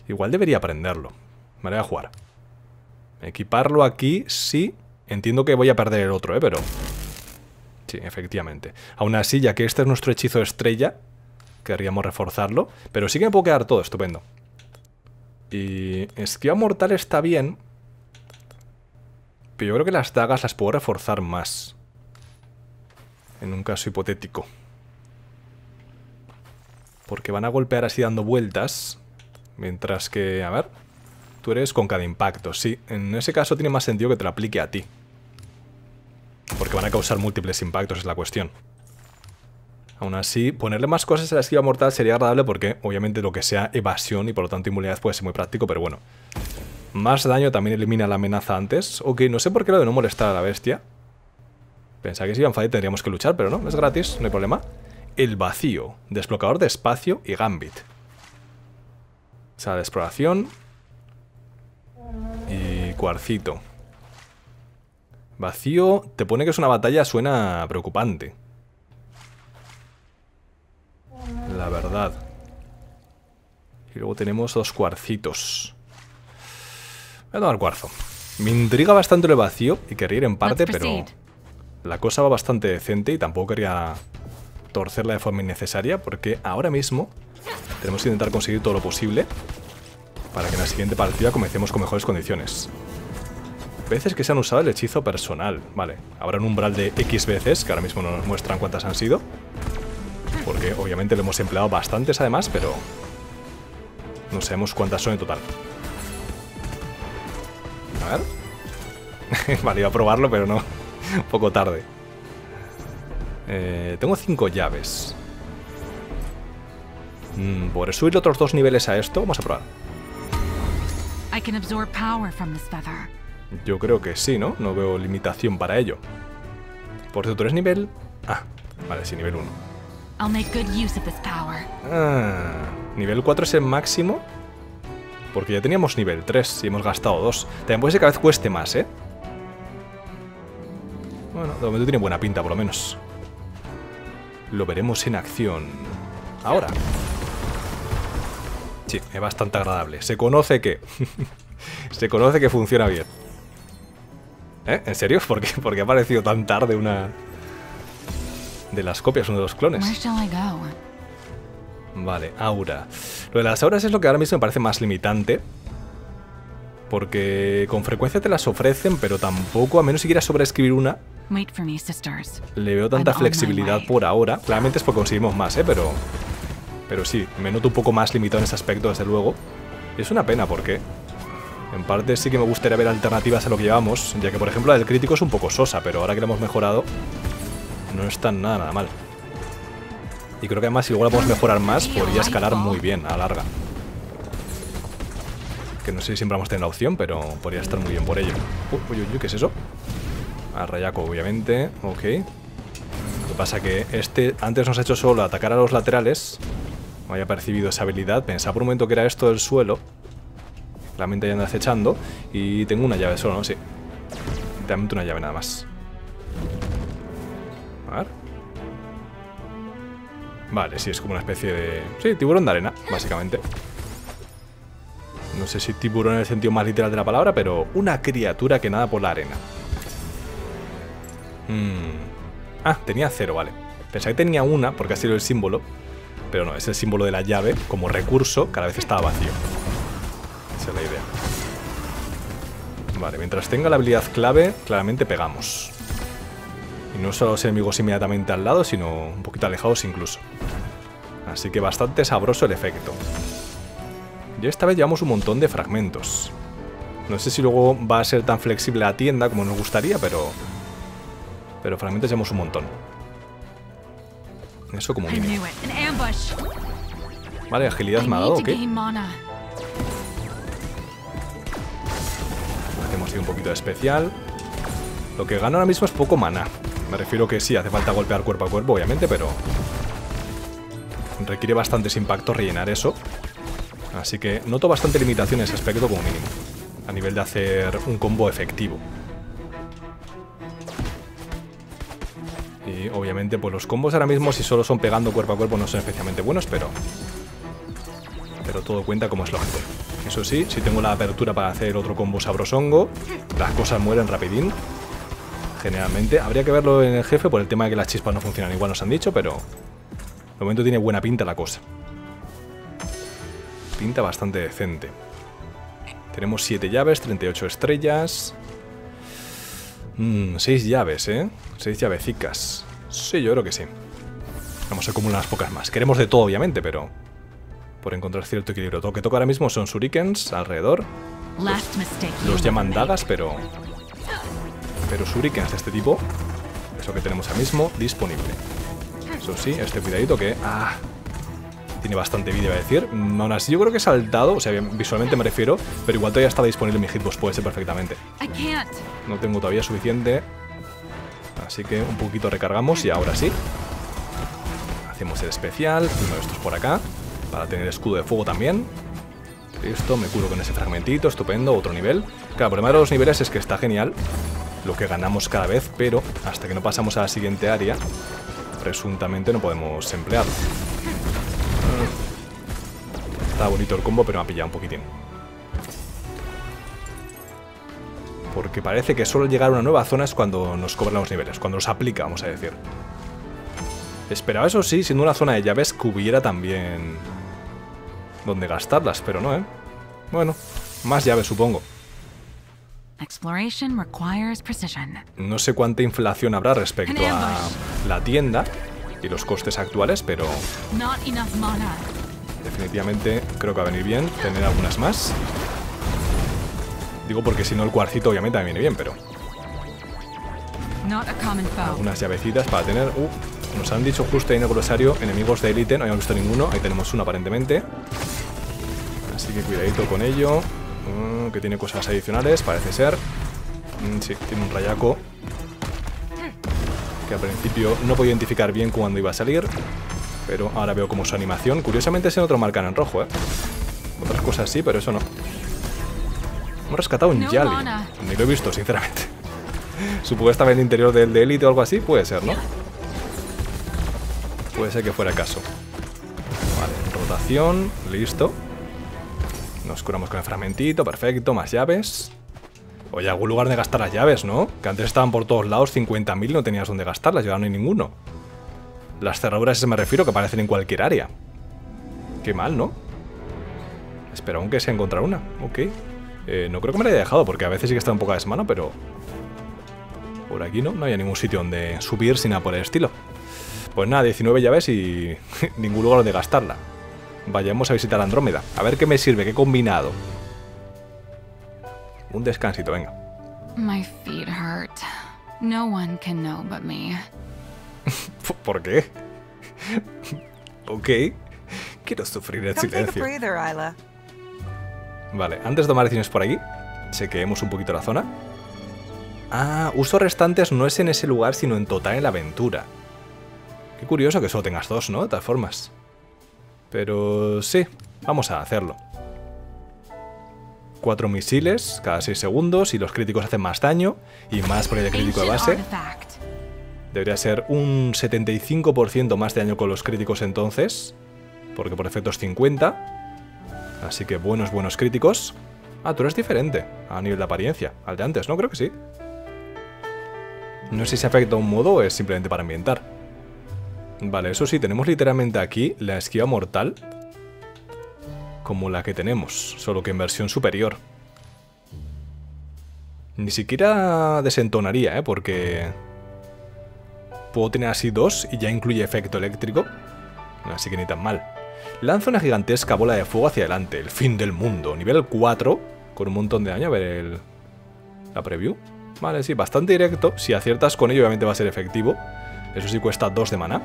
Igual debería aprenderlo. Me voy a jugar. Equiparlo aquí, sí. Entiendo que voy a perder el otro, ¿eh? Pero... Sí, efectivamente. Aún así, ya que este es nuestro hechizo estrella, querríamos reforzarlo. Pero sí que me puedo quedar todo, estupendo. Y esquiva mortal está bien. Pero yo creo que las dagas las puedo reforzar más. En un caso hipotético. Porque van a golpear así dando vueltas. Mientras que, a ver... Tú eres con cada impacto, sí. En ese caso tiene más sentido que te lo aplique a ti. Porque van a causar múltiples impactos, es la cuestión. Aún así, ponerle más cosas a la esquiva mortal sería agradable porque, obviamente, lo que sea evasión y por lo tanto inmunidad puede ser muy práctico, pero bueno. Más daño también elimina la amenaza antes. Ok, no sé por qué lo de no molestar a la bestia. Pensaba que si iban fallar tendríamos que luchar, pero no, es gratis, no hay problema. El vacío, desbloqueador de espacio y gambit. Sala de exploración. Y cuarcito. Vacío, te pone que es una batalla, suena preocupante. La verdad. Y luego tenemos dos cuarcitos. Voy a tomar cuarzo. Me intriga bastante el vacío y quería ir en parte, pero la cosa va bastante decente y tampoco quería torcerla de forma innecesaria porque ahora mismo tenemos que intentar conseguir todo lo posible para que en la siguiente partida comencemos con mejores condiciones. Veces que se han usado el hechizo personal, vale. Habrá un umbral de X veces, que ahora mismo no nos muestran cuántas han sido. Porque obviamente lo hemos empleado bastantes además, pero no sabemos cuántas son en total. A ver. (laughs) vale, iba a probarlo, pero no. Un poco tarde. Eh, tengo cinco llaves. Mm, ¿Por subir otros dos niveles a esto? Vamos a probar. Yo creo que sí, ¿no? No veo limitación para ello. Por cierto, ¿tú eres nivel...? Ah, vale, sí, nivel 1. Ah, nivel 4 es el máximo. Porque ya teníamos nivel 3 y hemos gastado 2. También puede ser que cada vez cueste más, ¿eh? Bueno, de momento tiene buena pinta, por lo menos. Lo veremos en acción. Ahora. Sí, es bastante agradable. Se conoce que... (laughs) Se conoce que funciona bien. ¿Eh? ¿En serio? ¿Por qué? Porque ha aparecido tan tarde una... De las copias, uno de los clones. Vale, aura. Lo de las auras es lo que ahora mismo me parece más limitante. Porque con frecuencia te las ofrecen, pero tampoco, a menos si quieras sobreescribir una, le veo tanta flexibilidad por ahora. Claramente es porque conseguimos más, ¿eh? Pero, pero sí, me noto un poco más limitado en ese aspecto, desde luego. Es una pena porque en parte sí que me gustaría ver alternativas a lo que llevamos, ya que por ejemplo la del crítico es un poco sosa, pero ahora que la hemos mejorado no está nada, nada mal. Y creo que además si luego la podemos mejorar más, podría escalar muy bien a larga. Que no sé si siempre vamos a tener la opción, pero podría estar muy bien por ello. Uy, uy, uy, ¿qué es eso? A Rayaco, obviamente. Ok. Lo que pasa que este antes nos ha hecho solo atacar a los laterales. No había percibido esa habilidad. Pensaba por un momento que era esto del suelo. Claramente ya anda acechando. Y tengo una llave solo, ¿no? Sí. Literalmente una llave nada más. Vale, sí, es como una especie de... Sí, tiburón de arena, básicamente. No sé si tiburón en el sentido más literal de la palabra, pero una criatura que nada por la arena. Mm. Ah, tenía cero, vale. Pensaba que tenía una, porque ha sido el símbolo. Pero no, es el símbolo de la llave. Como recurso, cada vez estaba vacío. Esa es la idea. Vale, mientras tenga la habilidad clave, claramente pegamos. Y no solo los enemigos inmediatamente al lado, sino un poquito alejados incluso. Así que bastante sabroso el efecto. Y esta vez llevamos un montón de fragmentos. No sé si luego va a ser tan flexible la tienda como nos gustaría, pero pero fragmentos llevamos un montón. Eso como mínimo. Vale, agilidad me ha dado, ¿ok? Hacemos un poquito de especial. Lo que gano ahora mismo es poco mana. Me refiero que sí, hace falta golpear cuerpo a cuerpo, obviamente, pero... Requiere bastantes impactos rellenar eso. Así que noto bastante limitación en ese aspecto como mínimo. A nivel de hacer un combo efectivo. Y obviamente pues los combos ahora mismo si solo son pegando cuerpo a cuerpo no son especialmente buenos, pero... Pero todo cuenta como es lógico. Eso sí, si tengo la apertura para hacer otro combo sabrosongo, las cosas mueren rapidín. Generalmente. Habría que verlo en el jefe por el tema de que las chispas no funcionan igual nos han dicho, pero... De momento tiene buena pinta la cosa. Pinta bastante decente. Tenemos 7 llaves, 38 estrellas... 6 mm, llaves, ¿eh? 6 llavecicas. Sí, yo creo que sí. Vamos a acumular unas pocas más. Queremos de todo, obviamente, pero... Por encontrar cierto equilibrio. Todo que toca ahora mismo son shurikens alrededor. Los, llaman dagas, pero... Pero shurikens de este tipo... Eso que tenemos ahora mismo disponible. Eso sí, este cuidadito que... Ah, tiene bastante vida, iba a decir. Mm, aún así, yo creo que he saltado, o sea, visualmente me refiero, pero igual todavía está disponible mi hitbox, puede ser perfectamente. No tengo todavía suficiente, así que un poquito recargamos y ahora sí. Hacemos el especial, uno de estos por acá, para tener escudo de fuego también. Listo, me curo con ese fragmentito, estupendo, otro nivel. Claro, el problema de los niveles es que está genial lo que ganamos cada vez, pero hasta que no pasamos a la siguiente área, presuntamente no podemos emplearlo. Está bonito el combo, pero me ha pillado un poquitín. Porque parece que solo llegar a una nueva zona es cuando nos cobran los niveles, cuando los aplica, vamos a decir. Esperaba eso sí, siendo una zona de llaves que hubiera también donde gastarlas, pero no, ¿eh? Bueno, más llaves supongo. Exploration requires precision. No sé cuánta inflación habrá respecto a la tienda y los costes actuales, pero definitivamente creo que va a venir bien tener algunas más. Digo porque si no el cuarcito obviamente también viene bien, pero algunas llavecitas para tener... Uh, nos han dicho justo ahí en el glosario enemigos de élite, no habíamos visto ninguno, ahí tenemos uno aparentemente. Así que cuidadito con ello, Mm, que tiene cosas adicionales, parece ser. Mm, sí, tiene un rayaco. Que al principio no puedo identificar bien cuándo iba a salir, pero ahora veo como su animación. Curiosamente ese otro marcan en rojo, ¿eh? Otras cosas sí, pero eso no. Hemos rescatado un Yali. Ni lo he visto, sinceramente. (laughs) Supongo que estaba en el interior del de élite o algo así. Puede ser, ¿no? Puede ser que fuera el caso. Vale, rotación, listo. Nos curamos con el fragmentito, perfecto, más llaves. Oye, algún lugar de gastar las llaves, ¿no? Que antes estaban por todos lados 50.000 y no tenías donde gastarlas, y ahora no hay ninguno. Las cerraduras, a ese me refiero, que aparecen en cualquier área. Qué mal, ¿no? Espera, aunque sea encontrar una. Ok. Eh, no creo que me la haya dejado, porque a veces sí que está un poco a desmano, pero... Por aquí no, no había ningún sitio donde subir sin nada por el estilo. Pues nada, 19 llaves y (laughs) ningún lugar donde gastarla. Vayamos a visitar Andrómeda. A ver qué me sirve, qué combinado. Un descansito, venga. My feet hurt. No one can know but me. (laughs) ¿Por qué? (laughs) ok. Quiero sufrir a silencio. Vale, antes de tomar decisiones por aquí, chequeemos un poquito la zona. Ah, uso restantes no es en ese lugar, sino en total en la aventura. Qué curioso que solo tengas dos, ¿no? De todas formas. Pero sí, vamos a hacerlo. Cuatro misiles cada 6 segundos y los críticos hacen más daño y más por el crítico de base. Debería ser un 75% más de daño con los críticos entonces, porque por efecto es 50. Así que buenos, buenos críticos. Ah, tú eres diferente a nivel de apariencia, al de antes, ¿no? Creo que sí. No sé si afecta a un modo o es simplemente para ambientar. Vale, eso sí, tenemos literalmente aquí la esquiva mortal como la que tenemos, solo que en versión superior. Ni siquiera desentonaría, ¿eh? Porque puedo tener así dos y ya incluye efecto eléctrico. Así que ni tan mal. Lanza una gigantesca bola de fuego hacia adelante, el fin del mundo. Nivel 4, con un montón de daño. A ver el... la preview. Vale, sí, bastante directo. Si aciertas con ello, obviamente va a ser efectivo. Eso sí cuesta 2 de mana.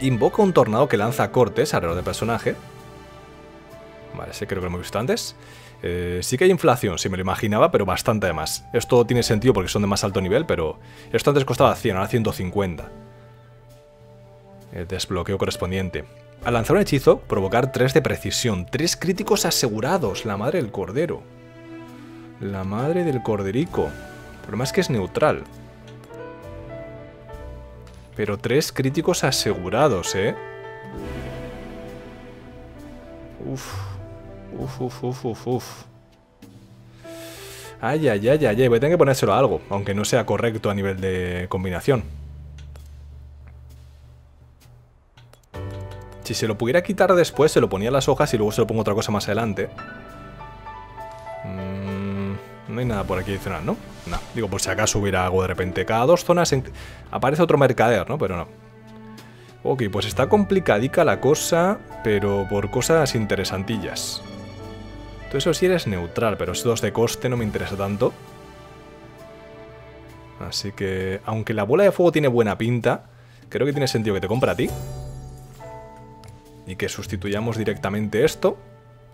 Invoca un tornado que lanza cortes alrededor del personaje. Vale, ese creo que lo hemos visto antes. Eh, sí que hay inflación, si me lo imaginaba, pero bastante además. Esto tiene sentido porque son de más alto nivel, pero esto antes costaba 100, ahora 150. El desbloqueo correspondiente. Al lanzar un hechizo, provocar 3 de precisión. 3 críticos asegurados. La madre del cordero. La madre del corderico. El problema es que es neutral. Pero 3 críticos asegurados, ¿eh? Uf. Uf, uf, uf, uf, uf. Ay, ay, ay, ay, ay, voy a tener que ponérselo a algo, aunque no sea correcto a nivel de combinación. Si se lo pudiera quitar después, se lo ponía a las hojas y luego se lo pongo otra cosa más adelante. No hay nada por aquí adicional, ¿no? No, digo, por si acaso hubiera algo de repente. Cada dos zonas aparece otro mercader, ¿no? Pero no. Ok, pues está complicadica la cosa, pero por cosas interesantillas. Tú eso sí eres neutral, pero esos dos de coste no me interesa tanto. Así que, aunque la bola de fuego tiene buena pinta, creo que tiene sentido que te compre a ti. Y que sustituyamos directamente esto,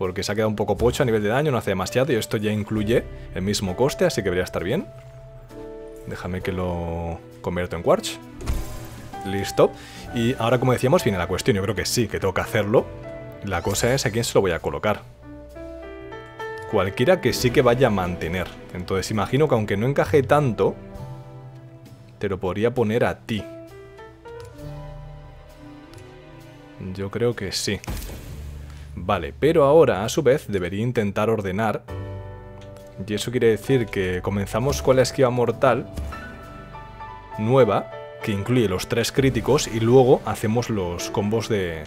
porque se ha quedado un poco pocho a nivel de daño, no hace demasiado, y esto ya incluye el mismo coste, así que debería estar bien. Déjame que lo convierto en Quartz. Listo. Y ahora, como decíamos, viene la cuestión. Yo creo que sí, que tengo que hacerlo. La cosa es a quién se lo voy a colocar. Cualquiera que sí que vaya a mantener. Entonces imagino que aunque no encaje tanto, te lo podría poner a ti. Yo creo que sí. Vale, pero ahora, a su vez, debería intentar ordenar. Y eso quiere decir que comenzamos con la esquiva mortal nueva, que incluye los tres críticos, y luego hacemos los combos de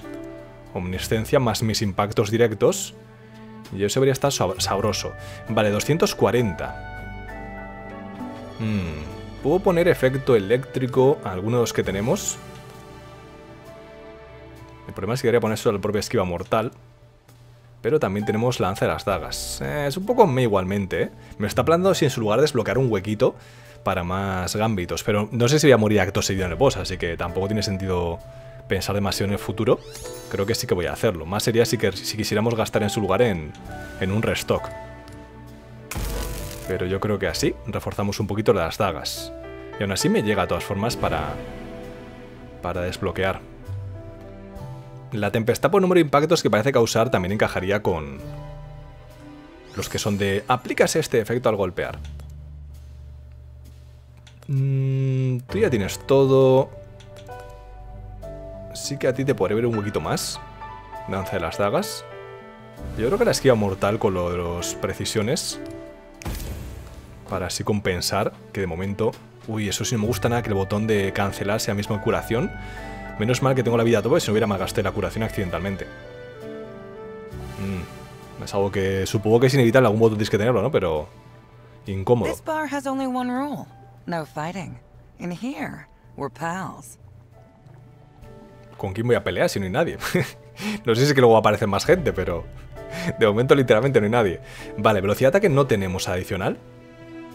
omniscencia más mis impactos directos. Y eso debería estar sabroso. Vale, 240. Hmm, ¿Puedo poner efecto eléctrico a alguno de los que tenemos? El problema es que quería poner a la propia esquiva mortal. Pero también tenemos lanza de las dagas. Eh, es un poco me igualmente, ¿eh? Me está planteando si en su lugar desbloquear un huequito para más gambitos. Pero no sé si voy a morir acto seguido en el boss, así que tampoco tiene sentido pensar demasiado en el futuro. Creo que sí que voy a hacerlo. Más sería si, que, si quisiéramos gastar en su lugar en, en un restock. Pero yo creo que así reforzamos un poquito las dagas. Y aún así me llega de todas formas para, para desbloquear. La tempestad por número de impactos que parece causar también encajaría con los que son de aplicas este efecto al golpear. Mm, tú ya tienes todo. Sí que a ti te podré ver un poquito más. Danza de las dagas. Yo creo que la esquiva mortal con lo de los precisiones. Para así compensar que de momento... Uy, eso sí no me gusta nada que el botón de cancelar sea mismo en curación. Menos mal que tengo la vida a tope si no hubiera malgasté la curación accidentalmente. Mm, es algo que supongo que es inevitable, algún botón tienes que tenerlo, ¿no? Pero... Incómodo. This bar has only one rule. No fighting. In here, we're pals. ¿Con quién voy a pelear si no hay nadie? (laughs) no sé si es que luego aparece más gente, pero... De momento literalmente no hay nadie. Vale, velocidad de ataque no tenemos adicional.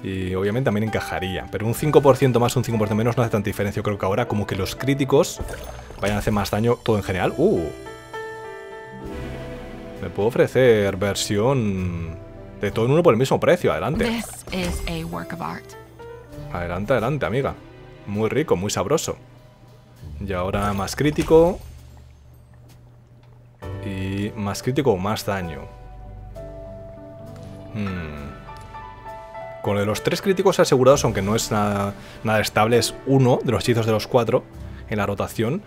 Y obviamente también encajaría. Pero un 5% más, un 5% menos no hace tanta diferencia. Yo creo que ahora como que los críticos vayan a hacer más daño todo en general. ¡Uh! Me puedo ofrecer versión de todo en uno por el mismo precio. Adelante. Adelante, adelante, amiga. Muy rico, muy sabroso. Y ahora más crítico. Y más crítico o más daño. Hmm. Con lo de los tres críticos asegurados, aunque no es nada, nada estable, es uno de los hechizos de los cuatro en la rotación.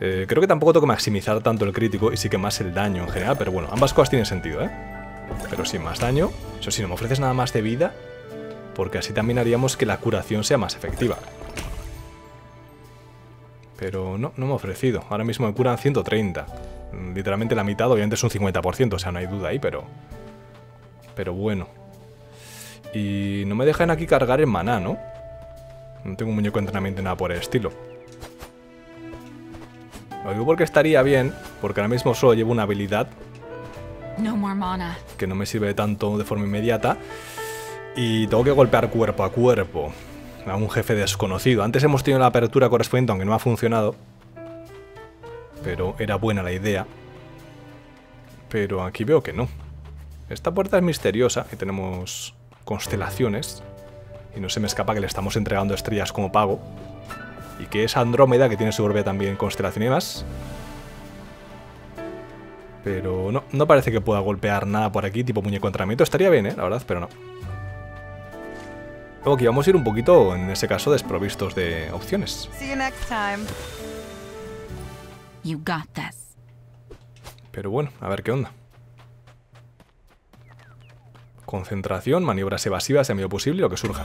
Eh, creo que tampoco tengo que maximizar tanto el crítico y sí que más el daño en general, pero bueno, ambas cosas tienen sentido, ¿eh? Pero sin más daño. Eso sí, no me ofreces nada más de vida, porque así también haríamos que la curación sea más efectiva. Pero no, no me ha ofrecido. Ahora mismo me curan 130. Literalmente la mitad, obviamente es un 50%, o sea, no hay duda ahí, pero... Pero bueno. Y no me dejan aquí cargar en maná, ¿no? No tengo un muñeco de entrenamiento nada por el estilo. Lo digo porque estaría bien, porque ahora mismo solo llevo una habilidad que no me sirve tanto de forma inmediata. Y tengo que golpear cuerpo a cuerpo a un jefe desconocido. Antes hemos tenido la apertura correspondiente, aunque no ha funcionado. Pero era buena la idea. Pero aquí veo que no. Esta puerta es misteriosa y tenemos constelaciones. Y no se me escapa que le estamos entregando estrellas como pago. Y que es Andrómeda, que tiene su orbe también constelación y más. Pero no, no parece que pueda golpear nada por aquí, tipo muñeco entrenamiento. Estaría bien, ¿eh? La verdad, pero no. Ok, vamos a ir un poquito, en ese caso, desprovistos de opciones. Pero bueno, a ver qué onda. Concentración, maniobras evasivas en medio posible, lo que surja.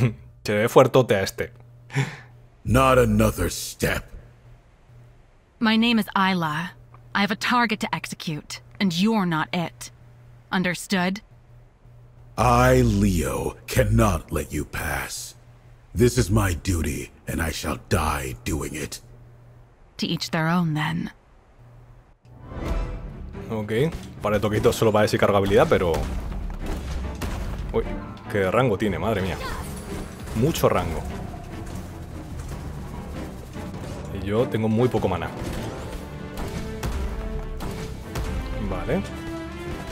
(laughs) Se ve fuertote a este. Not another step. My name is Isla. I have a target to execute, and you're not it. Understood? I, Leo, cannot let you pass. This is my duty, and I shall die doing it. To each their own, then. Ok, para el toquito solo va a decir cargabilidad, pero... Uy, qué rango tiene, madre mía. Mucho rango. yo tengo muy poco mana. Vale.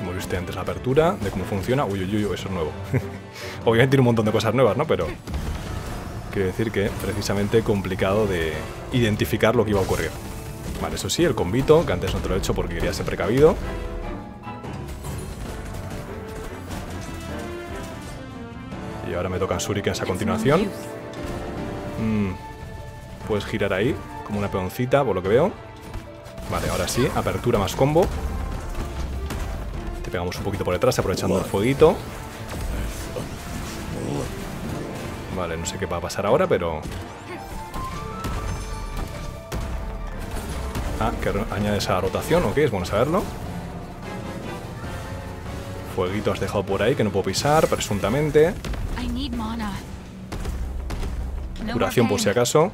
Hemos visto antes la apertura, de cómo funciona. Uy, uy, uy, eso es nuevo. (laughs) Obviamente tiene un montón de cosas nuevas, ¿no? Pero... Quiere decir que precisamente complicado de identificar lo que iba a ocurrir. Vale, eso sí, el convito, que antes no te lo he hecho porque quería ser precavido. ahora me tocan shurikens a continuación. Mm, puedes girar ahí, como una peoncita, por lo que veo. Vale, ahora sí, apertura más combo. Pegamos un poquito por detrás, aprovechando el fueguito. Vale, no sé qué va a pasar ahora, pero... Ah, que añade esa rotación, ok, es bueno saberlo. Fueguito has dejado por ahí que no puedo pisar, presuntamente. Curación por si acaso.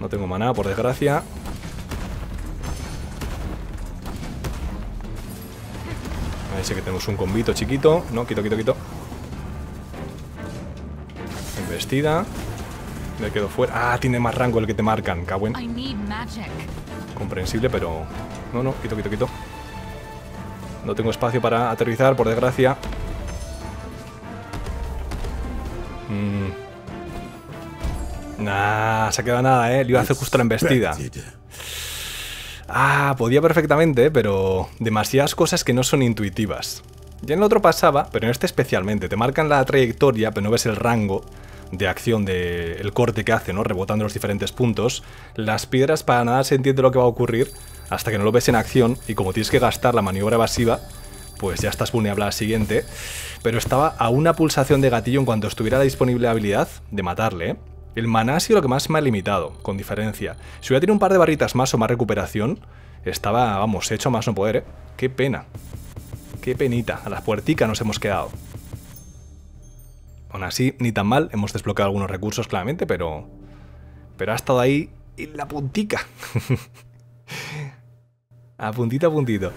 No tengo maná, por desgracia. Que tenemos un combito chiquito. No, quito, quito, quito. Investida. Me quedo fuera. Ah, tiene más rango el que te marcan, Cagüen. Comprensible, pero... No, no, quito, quito, quito. No tengo espacio para aterrizar, por desgracia. Mm. Nah, se ha quedado nada, ¿eh? Le iba a hacer justo la embestida. Ah, podía perfectamente, pero demasiadas cosas que no son intuitivas. Ya en el otro pasaba, pero en este especialmente. Te marcan la trayectoria, pero no ves el rango de acción del corte que hace, ¿no? Rebotando los diferentes puntos. Las piedras para nada se entiende lo que va a ocurrir hasta que no lo ves en acción y como tienes que gastar la maniobra evasiva, pues ya estás vulnerable a la siguiente. Pero estaba a una pulsación de gatillo en cuanto estuviera disponible la habilidad de matarle, ¿eh? El maná ha sido lo que más me ha limitado, con diferencia. Si hubiera tenido un par de barritas más o más recuperación, estaba, vamos, hecho más no poder, ¿eh? Qué pena. Qué penita. A las puerticas nos hemos quedado. Aún así, ni tan mal. Hemos desbloqueado algunos recursos, claramente, pero... Pero ha estado ahí en la puntica. (laughs) a puntito a puntito.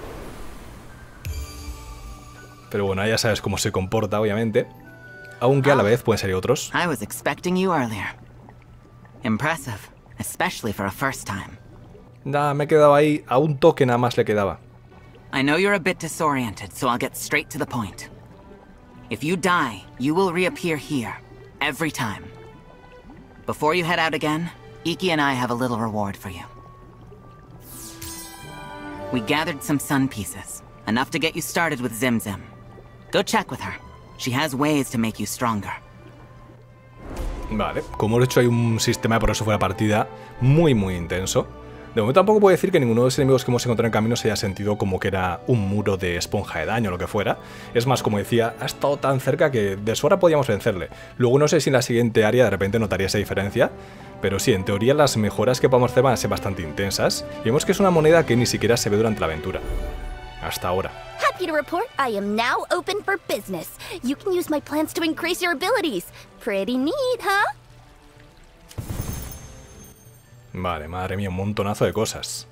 Pero bueno, ya sabes cómo se comporta, obviamente. Aunque a la vez pueden ser otros. I was expecting you earlier. Impressive, especially for a first time. Nada, me he quedado ahí. A un toque nada más le quedaba. I know you're a bit disoriented, so I'll get straight to the point. If you die, you will reappear here, every time. Before you head out again, Iki and I have a little reward for you. We gathered some sun pieces, enough to get you started with Zim Zim. Go check with her. She has ways to make you stronger. Vale, como he hecho hay un sistema de progreso fuera partida muy muy intenso. De momento tampoco puedo decir que ninguno de los enemigos que hemos encontrado en camino se haya sentido como que era un muro de esponja de daño o lo que fuera. Es más, como decía, ha estado tan cerca que de su hora podíamos vencerle. Luego no sé si en la siguiente área de repente notaría esa diferencia, pero sí, en teoría las mejoras que podamos hacer van a ser bastante intensas. Y vemos que es una moneda que ni siquiera se ve durante la aventura. Hasta ahora. Happy to report I am now open for business. You can use my plans to increase your abilities. Pretty neat, huh? Vale, madre mía, un montonazo de cosas.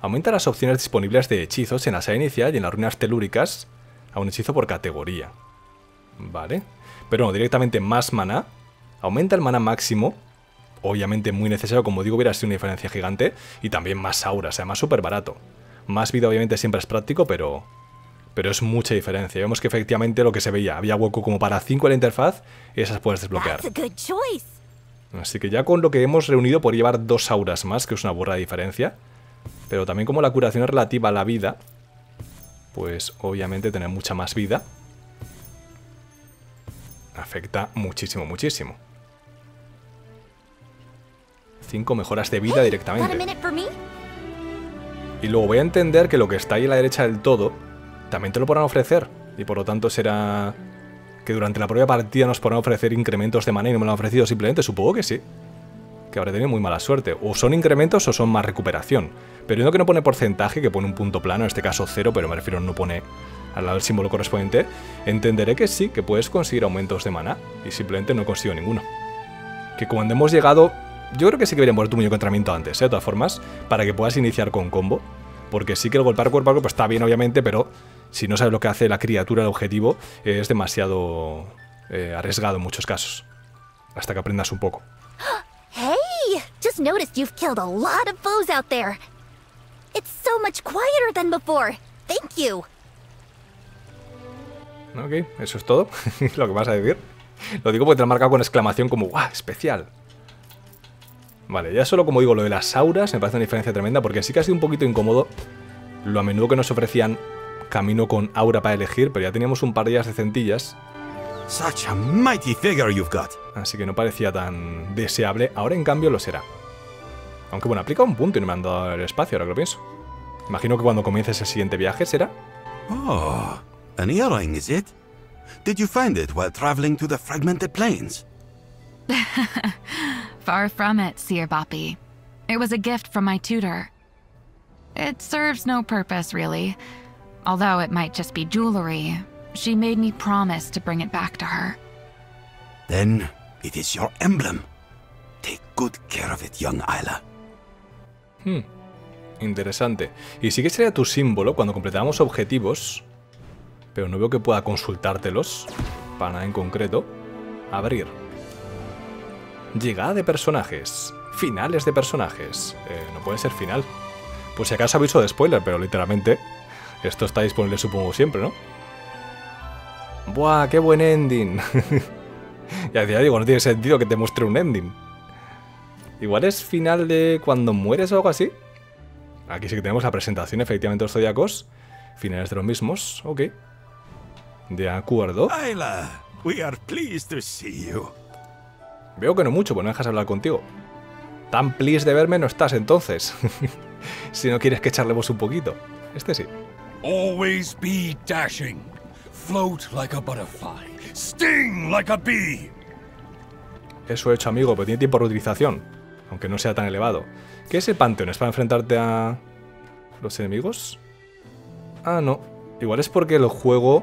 Aumenta las opciones disponibles de hechizos en la sala inicial y en las ruinas telúricas a un hechizo por categoría. Vale. Pero no, directamente más mana. Aumenta el mana máximo. Obviamente muy necesario, como digo, hubiera sido una diferencia gigante. Y también más auras, además súper barato. Más vida obviamente siempre es práctico, pero... Pero es mucha diferencia. Vemos que efectivamente lo que se veía, había hueco como para 5 en la interfaz y esas puedes desbloquear. Así que ya con lo que hemos reunido por llevar dos auras más, que es una burra de diferencia. Pero también como la curación es relativa a la vida, pues obviamente tener mucha más vida afecta muchísimo, muchísimo. Cinco mejoras de vida directamente. Y luego voy a entender que lo que está ahí a la derecha del todo también te lo podrán ofrecer. Y por lo tanto será que durante la propia partida nos podrán ofrecer incrementos de mana y no me lo han ofrecido simplemente. Supongo que sí. Que habré tenido muy mala suerte. O son incrementos o son más recuperación. Pero viendo que no pone porcentaje, que pone un punto plano, en este caso cero, pero me refiero no pone al lado del símbolo correspondiente, entenderé que sí, que puedes conseguir aumentos de mana. Y simplemente no consigo ninguno. Que cuando hemos llegado yo creo que sí que deberían poner tu muñeco de entrenamiento antes, ¿eh? de todas formas, para que puedas iniciar con combo. Porque sí que el golpear cuerpo a cuerpo está bien, obviamente, pero si no sabes lo que hace la criatura, el objetivo, es demasiado eh, arriesgado en muchos casos. Hasta que aprendas un poco. (gasps) Hey! Just noticed you've killed a lot of foes out there. It's so much quieter than before. Thank you. Ok, eso es todo. (laughs) lo que vas a decir. Lo digo porque te lo he marcado con exclamación como ¡guau! Especial. Vale, ya solo como digo, lo de las auras me parece una diferencia tremenda porque sí que ha sido un poquito incómodo lo a menudo que nos ofrecían camino con aura para elegir, pero ya teníamos un par de días de centillas. Such a mighty figure you've got. Así que no parecía tan deseable. Ahora, en cambio, lo será. Aunque bueno, aplica un punto y no me han dado el espacio, ahora que lo pienso. Imagino que cuando comiences el siguiente viaje será. Oh, an earring, is it? Did you find it while traveling to the fragmented plains? (laughs) Far from it, Seer Boppy. It was a gift from my tutor. It serves no purpose, really. Although it might just be jewelry, she made me promise to bring it back to her. Then it is your emblem. Take good care of it, young Isla. Hmm. Interesante. Y sí que sería tu símbolo cuando completamos objetivos. Pero no veo que pueda consultártelos. Para nada en concreto. Abrir. Llegada de personajes. Finales de personajes. Eh, no puede ser final. Pues si acaso aviso de spoiler, pero literalmente. Esto está disponible supongo siempre, ¿no? Buah, qué buen ending. (laughs) ya digo, no tiene sentido que te muestre un ending. Igual es final de cuando mueres o algo así. Aquí sí que tenemos la presentación, efectivamente, de los zodiacos. Finales de los mismos, ok. De acuerdo. Ayla, we are pleased to see you. Veo que no mucho, pues no dejas hablar contigo. Tan pleased de verme no estás entonces. (laughs) si no quieres que charlemos un poquito. Este sí. Always be dashing. Float like a butterfly. Sting like a bee. Eso he hecho, amigo, pero tiene tiempo de reutilización. Aunque no sea tan elevado. ¿Qué es el Panteón? ¿Es para enfrentarte a los enemigos? Ah, no. Igual es porque el juego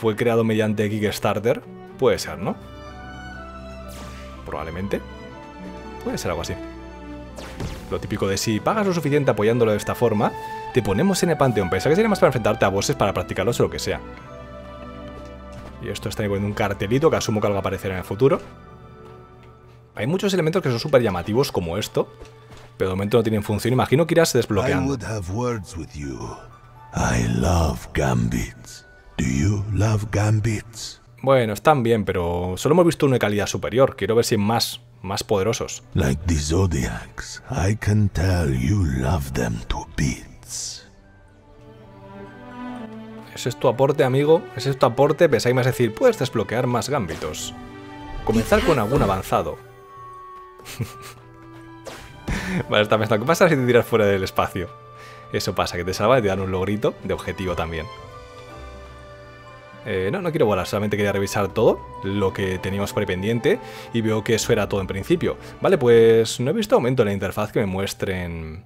fue creado mediante Kickstarter. Puede ser, ¿no? Probablemente. Puede ser algo así. Lo típico de si pagas lo suficiente apoyándolo de esta forma, te ponemos en el Panteón. Pensaba que sería más para enfrentarte a bosses para practicarlos o lo que sea. Y esto está poniendo un cartelito que asumo que algo aparecerá en el futuro. Hay muchos elementos que son súper llamativos como esto, pero de momento no tienen función. Imagino que irás desbloqueando. I love gambits. Do you love gambits? Bueno, están bien, pero solo hemos visto uno de calidad superior. Quiero ver si más, más poderosos. Like the Zodiacs, I can tell you love them to bits. Ese es tu aporte, amigo. Ese es tu aporte. Pensáis más decir, puedes desbloquear más gambitos. Comenzar con algún avanzado. (laughs) vale, está pensando, ¿qué pasa si te tiras fuera del espacio? Eso pasa, que te salva y te dan un logrito de objetivo también. Eh, no, no quiero volar, solamente quería revisar todo lo que teníamos por ahí pendiente y veo que eso era todo en principio. Vale, pues no he visto aumento en la interfaz que me muestren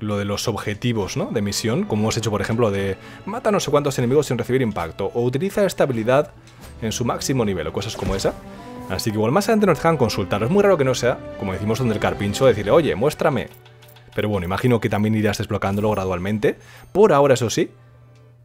lo de los objetivos ¿no? de misión, como hemos hecho por ejemplo de mata no sé cuántos enemigos sin recibir impacto o utiliza esta habilidad en su máximo nivel o cosas como esa. Así que igual más adelante nos dejan consultar. Es muy raro que no sea, como decimos donde el carpincho, decirle, oye, muéstrame. Pero bueno, imagino que también irás desbloqueándolo gradualmente. Por ahora, eso sí,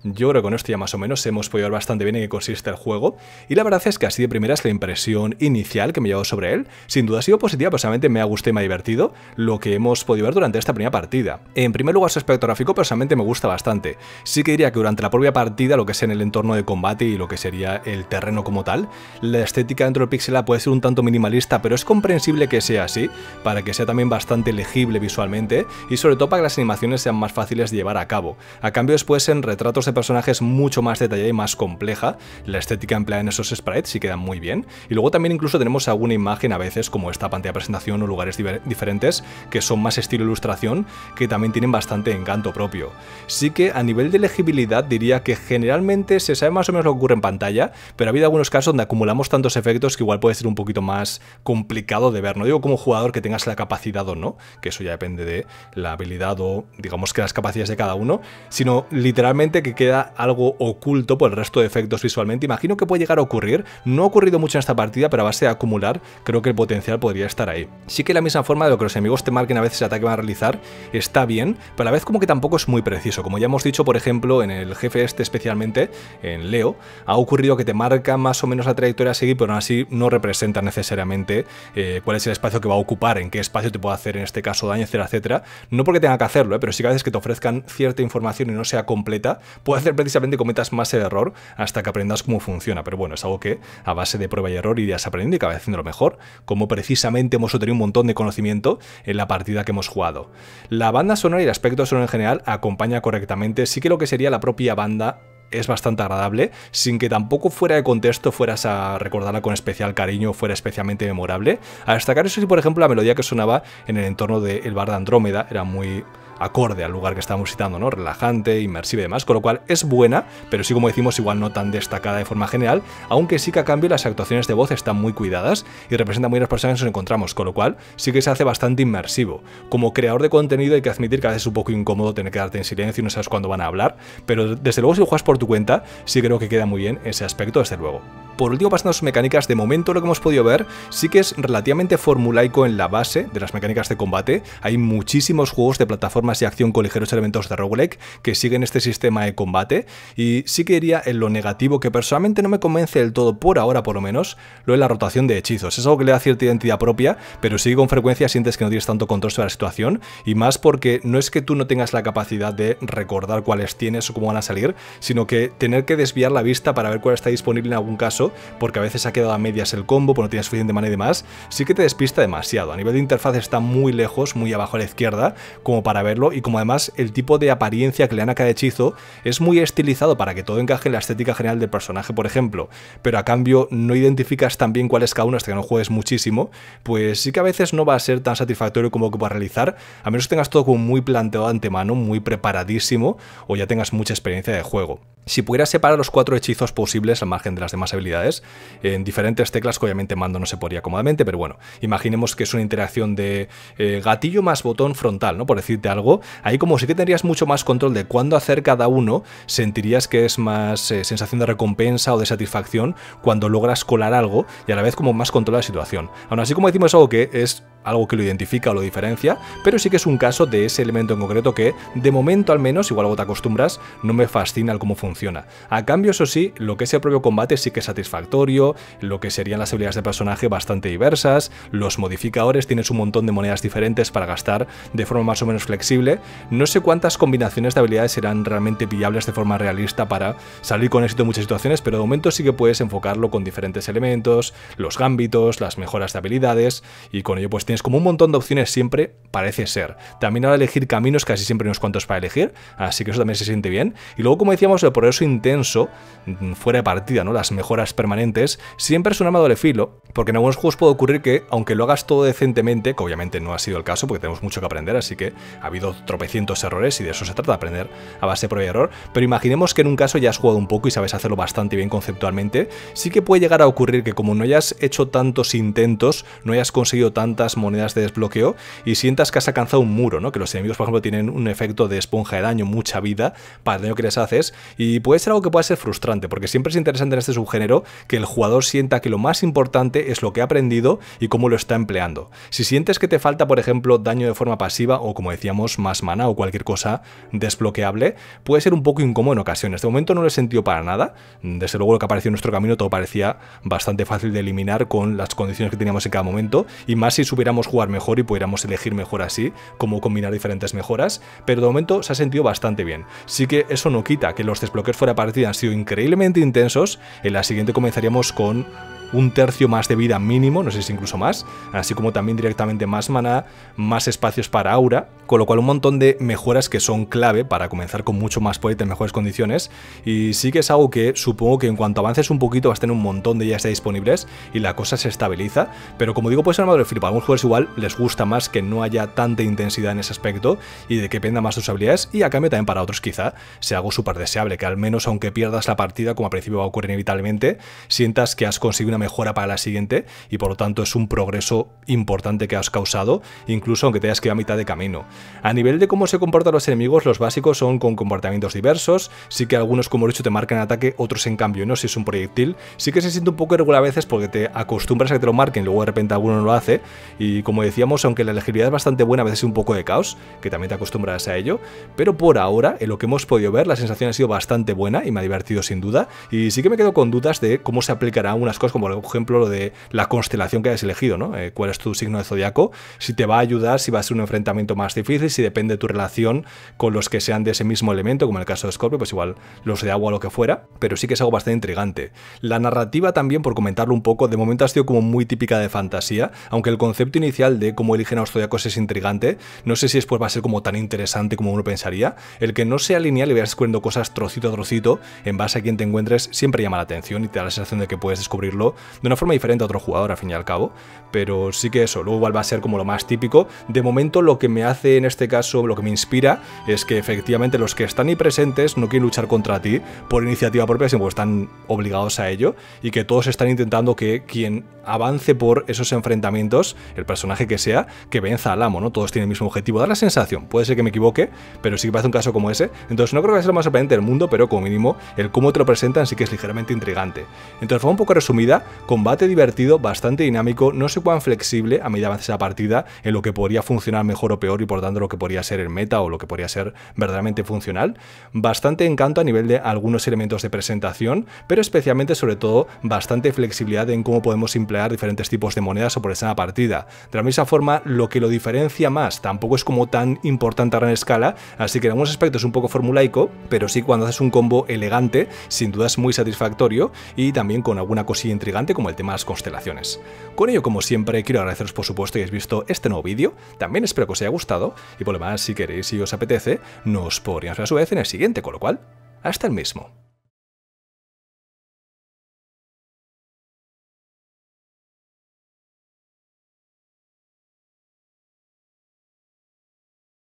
yo creo que con esto ya más o menos hemos podido ver bastante bien en qué consiste el juego, y la verdad es que así de primeras la impresión inicial que me llevado sobre él, sin duda ha sido positiva, personalmente me ha gustado y me ha divertido lo que hemos podido ver durante esta primera partida. En primer lugar su aspecto gráfico personalmente me gusta bastante, sí que diría que durante la propia partida, lo que es en el entorno de combate y lo que sería el terreno como tal, la estética dentro del pixel puede ser un tanto minimalista, pero es comprensible que sea así, para que sea también bastante legible visualmente, y sobre todo para que las animaciones sean más fáciles de llevar a cabo. A cambio después en retratos de personajes mucho más detallada y más compleja. La estética empleada en esos sprites sí queda muy bien. Y luego también incluso tenemos alguna imagen a veces como esta pantalla de presentación o lugares diferentes que son más estilo ilustración que también tienen bastante encanto propio. Sí que a nivel de legibilidad diría que generalmente se sabe más o menos lo que ocurre en pantalla, pero ha habido algunos casos donde acumulamos tantos efectos que igual puede ser un poquito más complicado de ver. No digo como jugador que tengas la capacidad o no, que eso ya depende de la habilidad o digamos que las capacidades de cada uno, sino literalmente que queda algo oculto por el resto de efectos visualmente. Imagino que puede llegar a ocurrir. No ha ocurrido mucho en esta partida, pero a base de acumular, creo que el potencial podría estar ahí. Sí que la misma forma de lo que los enemigos te marquen a veces el ataque que van a realizar está bien, pero a la vez como que tampoco es muy preciso. Como ya hemos dicho, por ejemplo, en el jefe este especialmente, en Leo, ha ocurrido que te marca más o menos la trayectoria a seguir, pero aún así no representa necesariamente eh, cuál es el espacio que va a ocupar, en qué espacio te puede hacer en este caso daño, etcétera, etcétera. No porque tenga que hacerlo, ¿eh? pero sí que a veces que te ofrezcan cierta información y no sea completa, puede hacer precisamente cometas más el error hasta que aprendas cómo funciona, pero bueno, es algo que a base de prueba y error irías aprendiendo y cada vez haciéndolo mejor, como precisamente hemos obtenido un montón de conocimiento en la partida que hemos jugado. La banda sonora y el aspecto sonoro en general acompaña correctamente, sí que lo que sería la propia banda es bastante agradable, sin que tampoco fuera de contexto fueras a recordarla con especial cariño o fuera especialmente memorable. A destacar eso sí, por ejemplo, la melodía que sonaba en el entorno del bar de Andrómeda era muy acorde al lugar que estamos citando, ¿no? Relajante, inmersiva y demás, con lo cual es buena, pero sí como decimos, igual no tan destacada de forma general, aunque sí que a cambio las actuaciones de voz están muy cuidadas y representan muy bien los personajes que nos encontramos, con lo cual sí que se hace bastante inmersivo. Como creador de contenido hay que admitir que a veces es un poco incómodo tener que darte en silencio y no sabes cuándo van a hablar, pero desde luego si lo juegas por tu cuenta, sí creo que queda muy bien ese aspecto, desde luego. Por último, pasando a sus mecánicas, de momento lo que hemos podido ver sí que es relativamente formulaico en la base de las mecánicas de combate. Hay muchísimos juegos de plataformas y acción con ligeros elementos de roguelike que siguen este sistema de combate y sí que iría en lo negativo que personalmente no me convence del todo por ahora por lo menos, lo de la rotación de hechizos. Es algo que le da cierta identidad propia, pero sí con frecuencia sientes que no tienes tanto control sobre la situación y más porque no es que tú no tengas la capacidad de recordar cuáles tienes o cómo van a salir, sino que tener que desviar la vista para ver cuál está disponible en algún caso porque a veces ha quedado a medias el combo, porque no tienes suficiente mana y demás, sí que te despista demasiado. A nivel de interfaz está muy lejos, muy abajo a la izquierda, como para y como además el tipo de apariencia que le dan a cada hechizo es muy estilizado para que todo encaje en la estética general del personaje, por ejemplo, pero a cambio no identificas tan bien cuál es cada uno hasta que no juegues muchísimo, pues sí que a veces no va a ser tan satisfactorio como que para realizar, a menos que tengas todo como muy planteado de antemano, muy preparadísimo, o ya tengas mucha experiencia de juego. Si pudieras separar los cuatro hechizos posibles al margen de las demás habilidades, en diferentes teclas que obviamente mando no se podría cómodamente, pero bueno, imaginemos que es una interacción de eh, gatillo más botón frontal, ¿no? Por decirte algo, ahí como sí que tendrías mucho más control de cuándo hacer cada uno, sentirías que es más eh, sensación de recompensa o de satisfacción cuando logras colar algo y a la vez como más control de la situación. Aún así, como decimos, algo que es algo que lo identifica o lo diferencia, pero sí que es un caso de ese elemento en concreto que, de momento al menos, igual algo te acostumbras, no me fascina el cómo funciona. A cambio, eso sí, lo que es el propio combate sí que es satisfactorio, lo que serían las habilidades de personaje bastante diversas, los modificadores tienes un montón de monedas diferentes para gastar de forma más o menos flexible, no sé cuántas combinaciones de habilidades serán realmente viables de forma realista para salir con éxito en muchas situaciones, pero de momento sí que puedes enfocarlo con diferentes elementos, los gambitos, las mejoras de habilidades, y con ello pues tienes como un montón de opciones siempre, parece ser. También ahora elegir caminos, casi siempre unos cuantos para elegir, así que eso también se siente bien. Y luego, como decíamos, el progreso intenso, mm, fuera de partida, ¿no? Las mejoras permanentes, siempre es un arma doble filo, porque en algunos juegos puede ocurrir que, aunque lo hagas todo decentemente, que obviamente no ha sido el caso, porque tenemos mucho que aprender, así que ha habido tropecientos errores y de eso se trata, de aprender a base de prueba y error, pero imaginemos que en un caso ya has jugado un poco y sabes hacerlo bastante bien conceptualmente, sí que puede llegar a ocurrir que como no hayas hecho tantos intentos, no hayas conseguido tantas monedas de desbloqueo y sientas que has alcanzado un muro, ¿no? Que los enemigos, por ejemplo, tienen un efecto de esponja de daño, mucha vida para el daño que les haces y puede ser algo que pueda ser frustrante, porque siempre es interesante en este subgénero que el jugador sienta que lo más importante es lo que ha aprendido y cómo lo está empleando. Si sientes que te falta, por ejemplo, daño de forma pasiva o como decíamos, más mana o cualquier cosa desbloqueable, puede ser un poco incómodo en ocasiones. De momento no lo he sentido para nada. Desde luego lo que apareció en nuestro camino todo parecía bastante fácil de eliminar con las condiciones que teníamos en cada momento y más si supiéramos jugar mejor y pudiéramos elegir mejor así, cómo combinar diferentes mejoras, pero de momento se ha sentido bastante bien. Sí que eso no quita que los desbloqueos fuera partida han sido increíblemente intensos, en la siguiente comenzaríamos con un tercio más de vida mínimo, no sé si incluso más, así como también directamente más mana, más espacios para aura, con lo cual un montón de mejoras que son clave para comenzar con mucho más poder en mejores condiciones, y sí que es algo que supongo que en cuanto avances un poquito vas a tener un montón de ellas disponibles y la cosa se estabiliza, pero como digo puede ser de flip, a algunos jugadores igual les gusta más que no haya tanta intensidad en ese aspecto y de que dependa más sus habilidades, y a cambio también para otros quizá sea algo súper deseable, que al menos aunque pierdas la partida, como al principio va a ocurrir inevitablemente, sientas que has conseguido una mejora para la siguiente y por lo tanto es un progreso importante que has causado, incluso aunque te hayas quedado a mitad de camino. A nivel de cómo se comportan los enemigos, los básicos son con comportamientos diversos, sí que algunos como he dicho te marcan ataque, otros en cambio no, si es un proyectil, sí que se siente un poco irregular a veces porque te acostumbras a que te lo marquen, luego de repente alguno no lo hace. Y como decíamos, aunque la elegibilidad es bastante buena, a veces es un poco de caos, que también te acostumbras a ello, pero por ahora, en lo que hemos podido ver, la sensación ha sido bastante buena y me ha divertido sin duda, y sí que me quedo con dudas de cómo se aplicará unas cosas como por ejemplo, lo de la constelación que hayas elegido, ¿no? Eh, ¿Cuál es tu signo de zodiaco? Si te va a ayudar, si va a ser un enfrentamiento más difícil, si depende de tu relación con los que sean de ese mismo elemento, como en el caso de Scorpio, pues igual los de agua o lo que fuera, pero sí que es algo bastante intrigante. La narrativa también, por comentarlo un poco, de momento ha sido como muy típica de fantasía, aunque el concepto inicial de cómo eligen a los zodiacos es intrigante, no sé si después va a ser como tan interesante como uno pensaría. El que no sea lineal y vayas descubriendo cosas trocito a trocito en base a quien te encuentres siempre llama la atención y te da la sensación de que puedes descubrirlo de una forma diferente a otro jugador, al fin y al cabo. Pero sí que eso, luego igual va a ser como lo más típico. De momento lo que me hace en este caso, lo que me inspira, es que efectivamente los que están ahí presentes no quieren luchar contra ti por iniciativa propia, sino que están obligados a ello y que todos están intentando que quien avance por esos enfrentamientos, el personaje que sea, que venza al amo, ¿no? Todos tienen el mismo objetivo. Da la sensación, puede ser que me equivoque, pero sí que parece un caso como ese. Entonces no creo que sea lo más sorprendente del mundo, pero como mínimo el cómo te lo presentan sí que es ligeramente intrigante. Entonces fue un poco resumida, combate divertido, bastante dinámico, no sé cuán flexible a medida que avances la partida en lo que podría funcionar mejor o peor y por tanto lo que podría ser el meta o lo que podría ser verdaderamente funcional. Bastante encanto a nivel de algunos elementos de presentación, pero especialmente sobre todo bastante flexibilidad en cómo podemos emplear diferentes tipos de monedas o por esa partida. De la misma forma, lo que lo diferencia más tampoco es como tan importante a gran escala, así que en algunos aspectos un poco formulaico, pero sí cuando haces un combo elegante, sin duda es muy satisfactorio y también con alguna cosilla intrigante como el tema de las constelaciones. Con ello, como siempre, quiero agradeceros por supuesto que hayáis visto este nuevo vídeo, también espero que os haya gustado y por lo demás, si queréis y os apetece, nos podríamos ver a su vez en el siguiente, con lo cual, hasta el mismo.